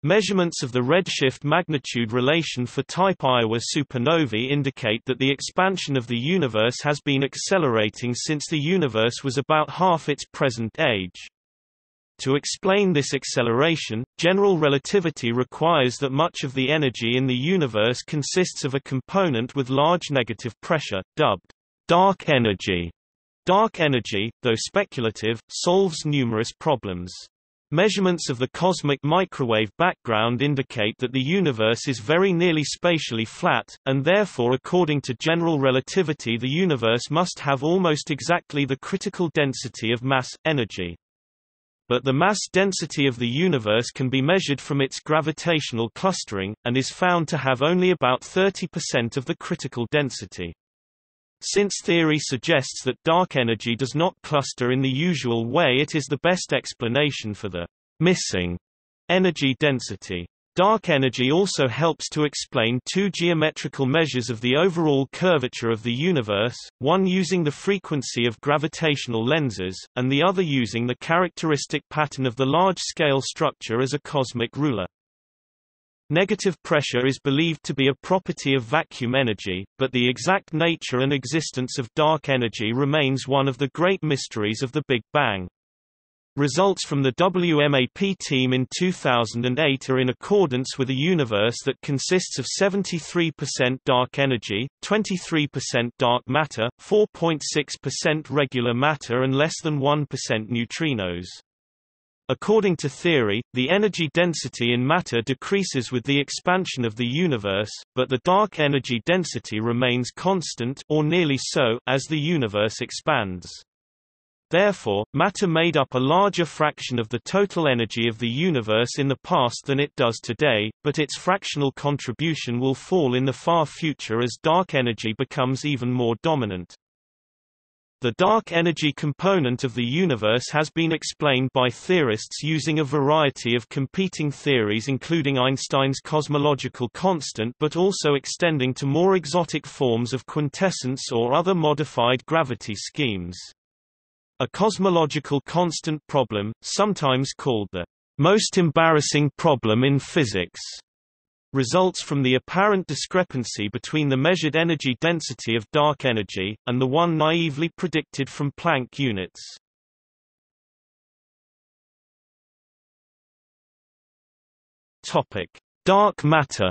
Measurements of the redshift magnitude relation for type Ia supernovae indicate that the expansion of the universe has been accelerating since the universe was about half its present age. To explain this acceleration, general relativity requires that much of the energy in the universe consists of a component with large negative pressure, dubbed dark energy. Dark energy, though speculative, solves numerous problems. Measurements of the cosmic microwave background indicate that the universe is very nearly spatially flat, and therefore according to general relativity the universe must have almost exactly the critical density of mass, energy. But the mass density of the universe can be measured from its gravitational clustering, and is found to have only about 30% of the critical density. Since theory suggests that dark energy does not cluster in the usual way it is the best explanation for the missing energy density. Dark energy also helps to explain two geometrical measures of the overall curvature of the universe, one using the frequency of gravitational lenses, and the other using the characteristic pattern of the large-scale structure as a cosmic ruler. Negative pressure is believed to be a property of vacuum energy, but the exact nature and existence of dark energy remains one of the great mysteries of the Big Bang. Results from the WMAP team in 2008 are in accordance with a universe that consists of 73% dark energy, 23% dark matter, 4.6% regular matter and less than 1% neutrinos. According to theory, the energy density in matter decreases with the expansion of the universe, but the dark energy density remains constant or nearly so as the universe expands. Therefore, matter made up a larger fraction of the total energy of the universe in the past than it does today, but its fractional contribution will fall in the far future as dark energy becomes even more dominant. The dark energy component of the universe has been explained by theorists using a variety of competing theories including Einstein's cosmological constant but also extending to more exotic forms of quintessence or other modified gravity schemes. A cosmological constant problem, sometimes called the most embarrassing problem in physics, results from the apparent discrepancy between the measured energy density of dark energy, and the one naively predicted from Planck units. Dark matter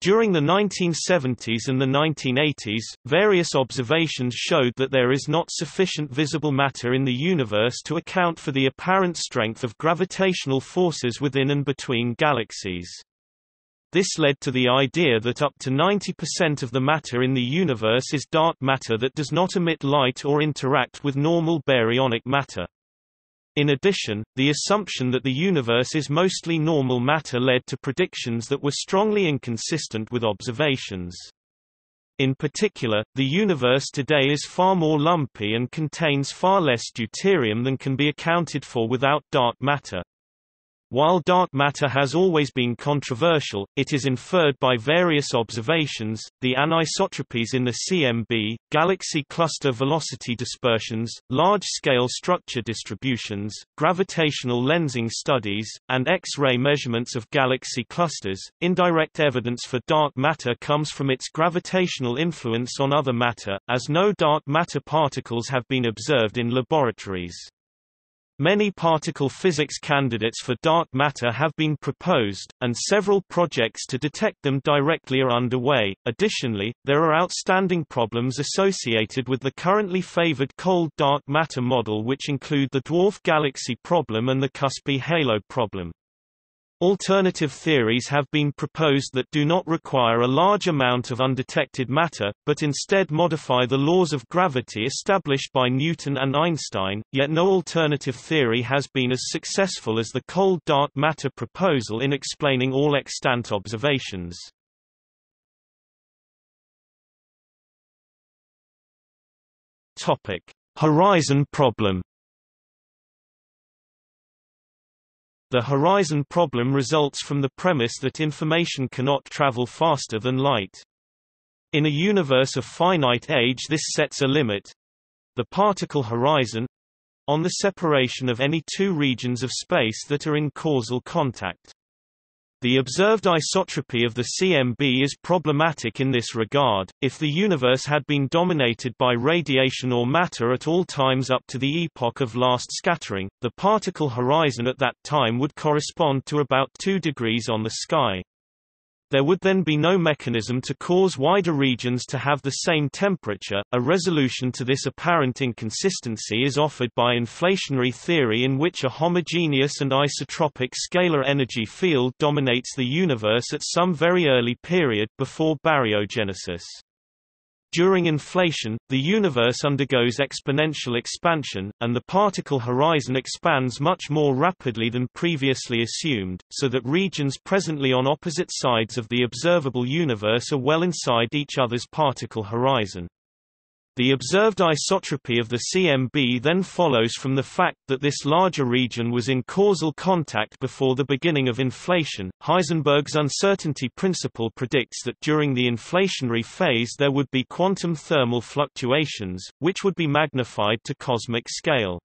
During the 1970s and the 1980s, various observations showed that there is not sufficient visible matter in the universe to account for the apparent strength of gravitational forces within and between galaxies. This led to the idea that up to 90% of the matter in the universe is dark matter that does not emit light or interact with normal baryonic matter. In addition, the assumption that the universe is mostly normal matter led to predictions that were strongly inconsistent with observations. In particular, the universe today is far more lumpy and contains far less deuterium than can be accounted for without dark matter. While dark matter has always been controversial, it is inferred by various observations, the anisotropies in the CMB, galaxy cluster velocity dispersions, large-scale structure distributions, gravitational lensing studies, and X-ray measurements of galaxy clusters. Indirect evidence for dark matter comes from its gravitational influence on other matter, as no dark matter particles have been observed in laboratories. Many particle physics candidates for dark matter have been proposed, and several projects to detect them directly are underway. Additionally, there are outstanding problems associated with the currently favored cold dark matter model which include the dwarf galaxy problem and the cuspy halo problem. Alternative theories have been proposed that do not require a large amount of undetected matter, but instead modify the laws of gravity established by Newton and Einstein, yet no alternative theory has been as successful as the cold dark matter proposal in explaining all extant observations. Horizon problem The horizon problem results from the premise that information cannot travel faster than light. In a universe of finite age this sets a limit—the particle horizon—on the separation of any two regions of space that are in causal contact. The observed isotropy of the CMB is problematic in this regard. If the universe had been dominated by radiation or matter at all times up to the epoch of last scattering, the particle horizon at that time would correspond to about 2 degrees on the sky. There would then be no mechanism to cause wider regions to have the same temperature. A resolution to this apparent inconsistency is offered by inflationary theory in which a homogeneous and isotropic scalar energy field dominates the universe at some very early period before baryogenesis. During inflation, the universe undergoes exponential expansion, and the particle horizon expands much more rapidly than previously assumed, so that regions presently on opposite sides of the observable universe are well inside each other's particle horizon. The observed isotropy of the CMB then follows from the fact that this larger region was in causal contact before the beginning of inflation. Heisenberg's uncertainty principle predicts that during the inflationary phase there would be quantum thermal fluctuations, which would be magnified to cosmic scale.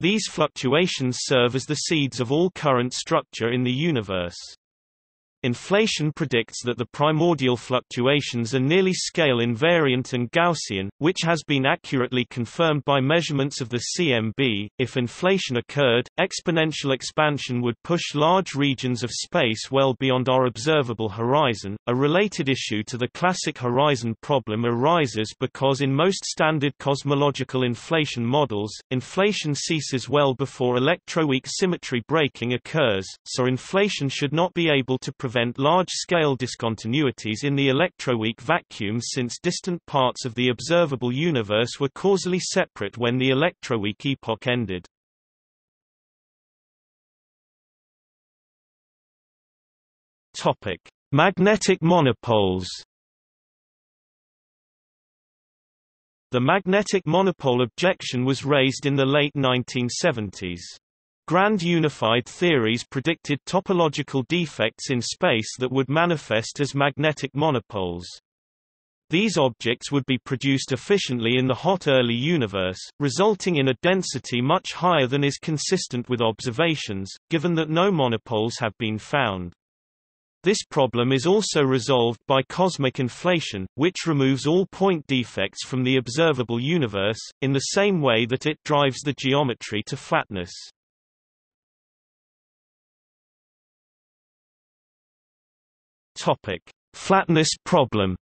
These fluctuations serve as the seeds of all current structure in the universe. Inflation predicts that the primordial fluctuations are nearly scale invariant and Gaussian, which has been accurately confirmed by measurements of the CMB. If inflation occurred, exponential expansion would push large regions of space well beyond our observable horizon. A related issue to the classic horizon problem arises because in most standard cosmological inflation models, inflation ceases well before electroweak symmetry breaking occurs, so inflation should not be able to prevent prevent large-scale discontinuities in the electroweak vacuum since distant parts of the observable universe were causally separate when the electroweak epoch ended. Topic: Magnetic monopoles. The magnetic monopole objection was raised in the late 1970s. Grand unified theories predicted topological defects in space that would manifest as magnetic monopoles. These objects would be produced efficiently in the hot early universe, resulting in a density much higher than is consistent with observations, given that no monopoles have been found. This problem is also resolved by cosmic inflation, which removes all point defects from the observable universe, in the same way that it drives the geometry to flatness. Topic: Flatness problem.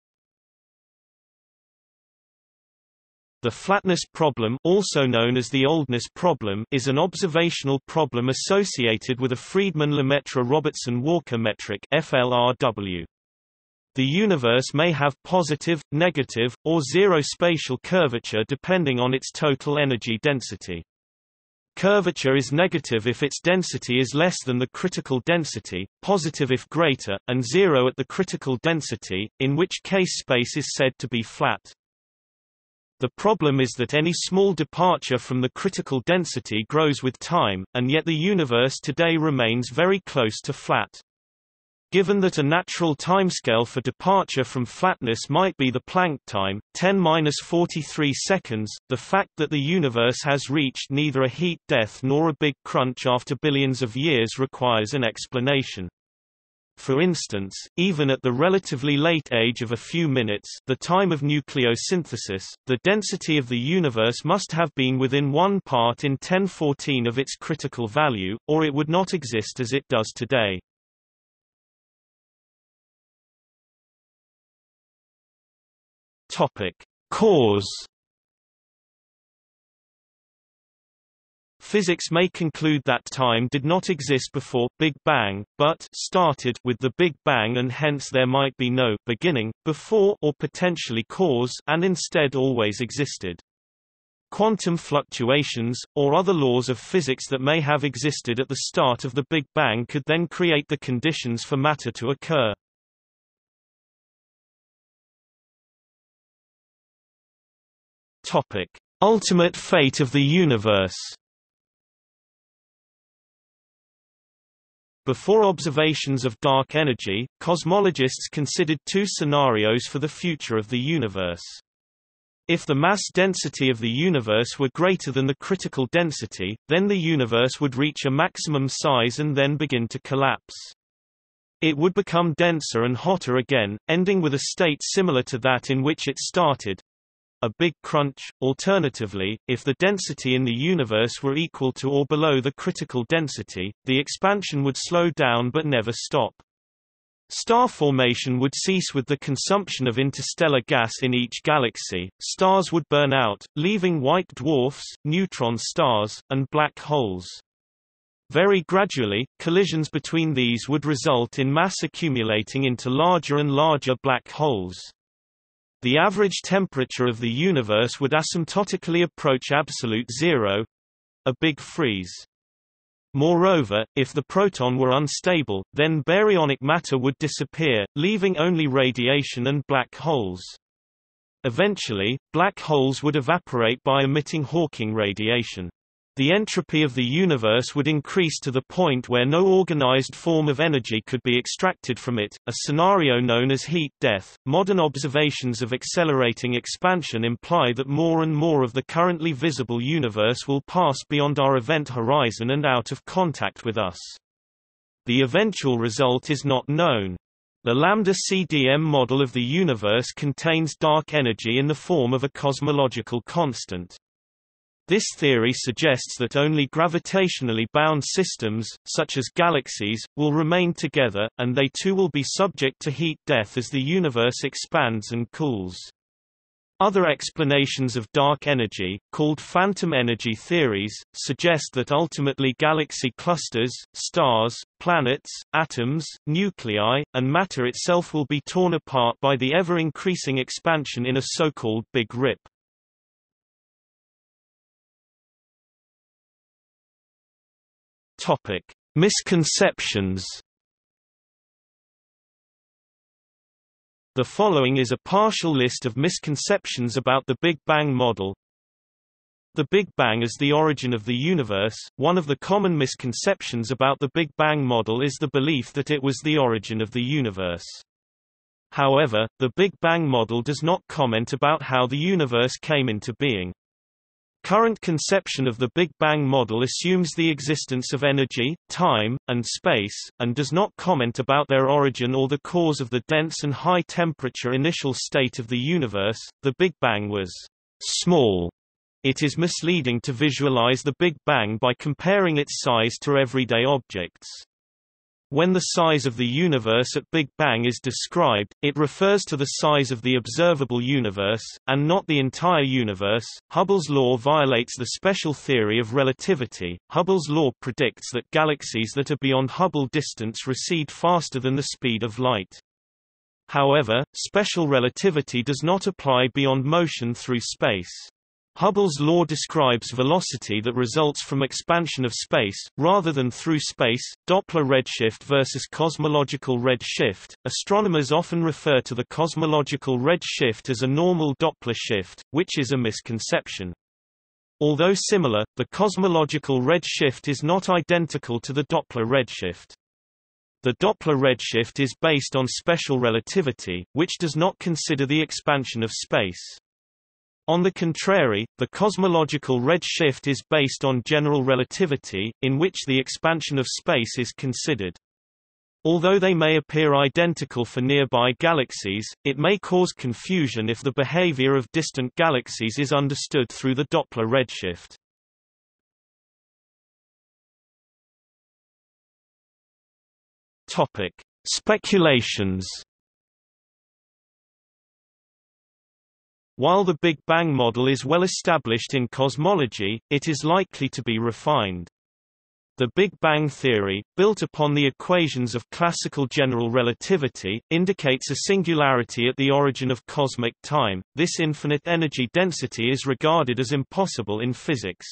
The flatness problem also known as the oldness problem is an observational problem associated with a Friedmann-Lemaitre-Robertson-Walker metric FLRW. The universe may have positive, negative, or zero spatial curvature depending on its total energy density. Curvature is negative if its density is less than the critical density, positive if greater, and zero at the critical density, in which case space is said to be flat. The problem is that any small departure from the critical density grows with time, and yet the universe today remains very close to flat. Given that a natural timescale for departure from flatness might be the Planck time, 10-43 seconds, the fact that the universe has reached neither a heat death nor a big crunch after billions of years requires an explanation. For instance, even at the relatively late age of a few minutes the time of nucleosynthesis, the density of the universe must have been within one part in 1014 of its critical value, or it would not exist as it does today. Topic: Cause physics may conclude that time did not exist before Big Bang, but started with the Big Bang and hence there might be no beginning, before or potentially cause and instead always existed. Quantum fluctuations, or other laws of physics that may have existed at the start of the Big Bang could then create the conditions for matter to occur. Topic: Ultimate fate of the universe. Before observations of dark energy, cosmologists considered two scenarios for the future of the universe. If the mass density of the universe were greater than the critical density, then the universe would reach a maximum size and then begin to collapse. It would become denser and hotter again, ending with a state similar to that in which it started, a big crunch. Alternatively, if the density in the universe were equal to or below the critical density, the expansion would slow down but never stop. Star formation would cease with the consumption of interstellar gas in each galaxy, stars would burn out, leaving white dwarfs, neutron stars, and black holes. Very gradually, collisions between these would result in mass accumulating into larger and larger black holes. The average temperature of the universe would asymptotically approach absolute zero—a big freeze. Moreover, if the proton were unstable, then baryonic matter would disappear, leaving only radiation and black holes. Eventually, black holes would evaporate by emitting Hawking radiation. The entropy of the universe would increase to the point where no organized form of energy could be extracted from it, a scenario known as heat death. Modern observations of accelerating expansion imply that more and more of the currently visible universe will pass beyond our event horizon and out of contact with us. The eventual result is not known. The lambda CDM model of the universe contains dark energy in the form of a cosmological constant. This theory suggests that only gravitationally bound systems, such as galaxies, will remain together, and they too will be subject to heat death as the universe expands and cools. Other explanations of dark energy, called phantom energy theories, suggest that ultimately galaxy clusters, stars, planets, atoms, nuclei, and matter itself will be torn apart by the ever-increasing expansion in a so-called Big Rip. Topic: Misconceptions. The following is a partial list of misconceptions about the Big Bang model. The Big Bang is the origin of the universe. One of the common misconceptions about the Big Bang model is the belief that it was the origin of the universe. However, the Big Bang model does not comment about how the universe came into being. Current conception of the Big Bang model assumes the existence of energy, time, and space, and does not comment about their origin or the cause of the dense and high temperature initial state of the universe. The Big Bang was small. It is misleading to visualize the Big Bang by comparing its size to everyday objects. When the size of the universe at Big Bang is described, it refers to the size of the observable universe, and not the entire universe. Hubble's law violates the special theory of relativity. Hubble's law predicts that galaxies that are beyond Hubble distance recede faster than the speed of light. However, special relativity does not apply beyond motion through space. Hubble's law describes velocity that results from expansion of space, rather than through space. Doppler redshift versus cosmological redshift. Astronomers often refer to the cosmological redshift as a normal Doppler shift, which is a misconception. Although similar, the cosmological redshift is not identical to the Doppler redshift. The Doppler redshift is based on special relativity, which does not consider the expansion of space. On the contrary, the cosmological redshift is based on general relativity, in which the expansion of space is considered. Although they may appear identical for nearby galaxies, it may cause confusion if the behavior of distant galaxies is understood through the Doppler redshift. Topic: Speculations While the Big Bang model is well established in cosmology, it is likely to be refined. The Big Bang theory, built upon the equations of classical general relativity, indicates a singularity at the origin of cosmic time. This infinite energy density is regarded as impossible in physics.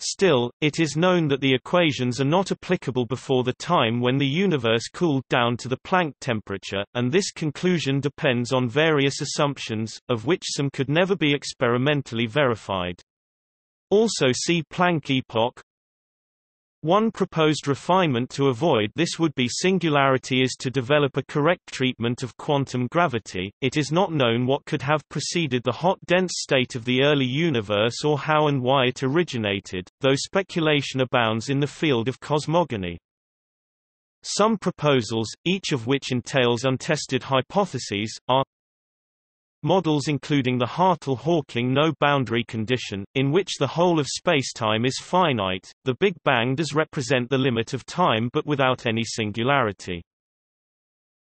Still, it is known that the equations are not applicable before the time when the universe cooled down to the Planck temperature, and this conclusion depends on various assumptions, of which some could never be experimentally verified. Also see Planck epoch, one proposed refinement to avoid this would be singularity is to develop a correct treatment of quantum gravity. It is not known what could have preceded the hot dense state of the early universe or how and why it originated, though speculation abounds in the field of cosmogony. Some proposals, each of which entails untested hypotheses, are Models including the Hartle-Hawking no-boundary condition, in which the whole of spacetime is finite, the Big Bang does represent the limit of time but without any singularity.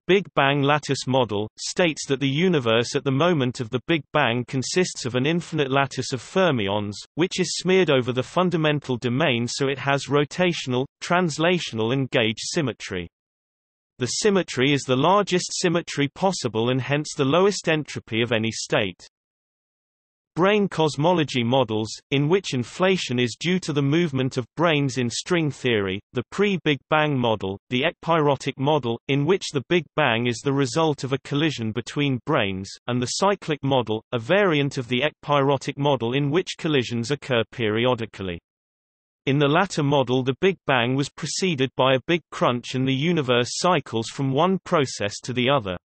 Big Bang lattice model, states that the universe at the moment of the Big Bang consists of an infinite lattice of fermions, which is smeared over the fundamental domain so it has rotational, translational and gauge symmetry. The symmetry is the largest symmetry possible and hence the lowest entropy of any state. Brane cosmology models, in which inflation is due to the movement of branes in string theory, the pre-Big Bang model, the ekpyrotic model, in which the Big Bang is the result of a collision between branes, and the cyclic model, a variant of the ekpyrotic model in which collisions occur periodically. In the latter model the Big Bang was preceded by a big crunch and the universe cycles from one process to the other.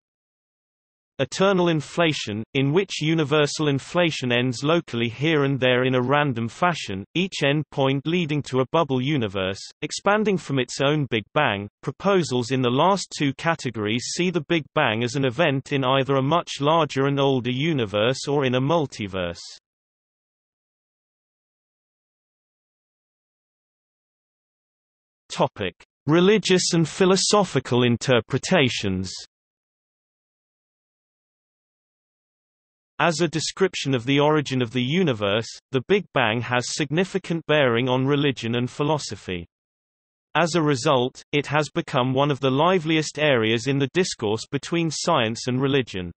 Eternal inflation, in which universal inflation ends locally here and there in a random fashion, each end point leading to a bubble universe, expanding from its own Big Bang. Proposals in the last two categories see the Big Bang as an event in either a much larger and older universe or in a multiverse. Topic: Religious and philosophical interpretations. As a description of the origin of the universe, the Big Bang has significant bearing on religion and philosophy. As a result, it has become one of the liveliest areas in the discourse between science and religion.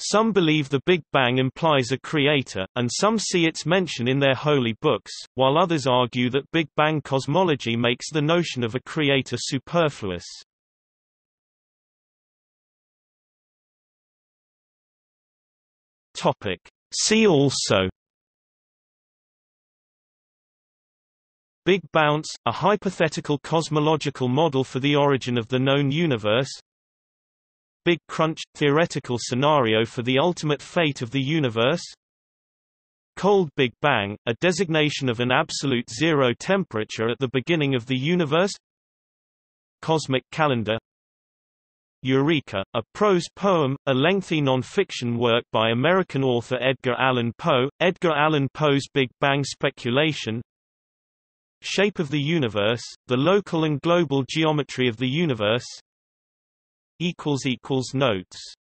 Some believe the Big Bang implies a creator, and some see its mention in their holy books, while others argue that Big Bang cosmology makes the notion of a creator superfluous. Topic. See also Big Bounce, a hypothetical cosmological model for the origin of the known universe Big Crunch – theoretical scenario for the ultimate fate of the universe? Cold Big Bang – a designation of an absolute zero temperature at the beginning of the universe? Cosmic Calendar? Eureka, a prose poem, a lengthy non-fiction work by American author Edgar Allan Poe, Edgar Allan Poe's Big Bang speculation? Shape of the universe, the local and global geometry of the universe Notes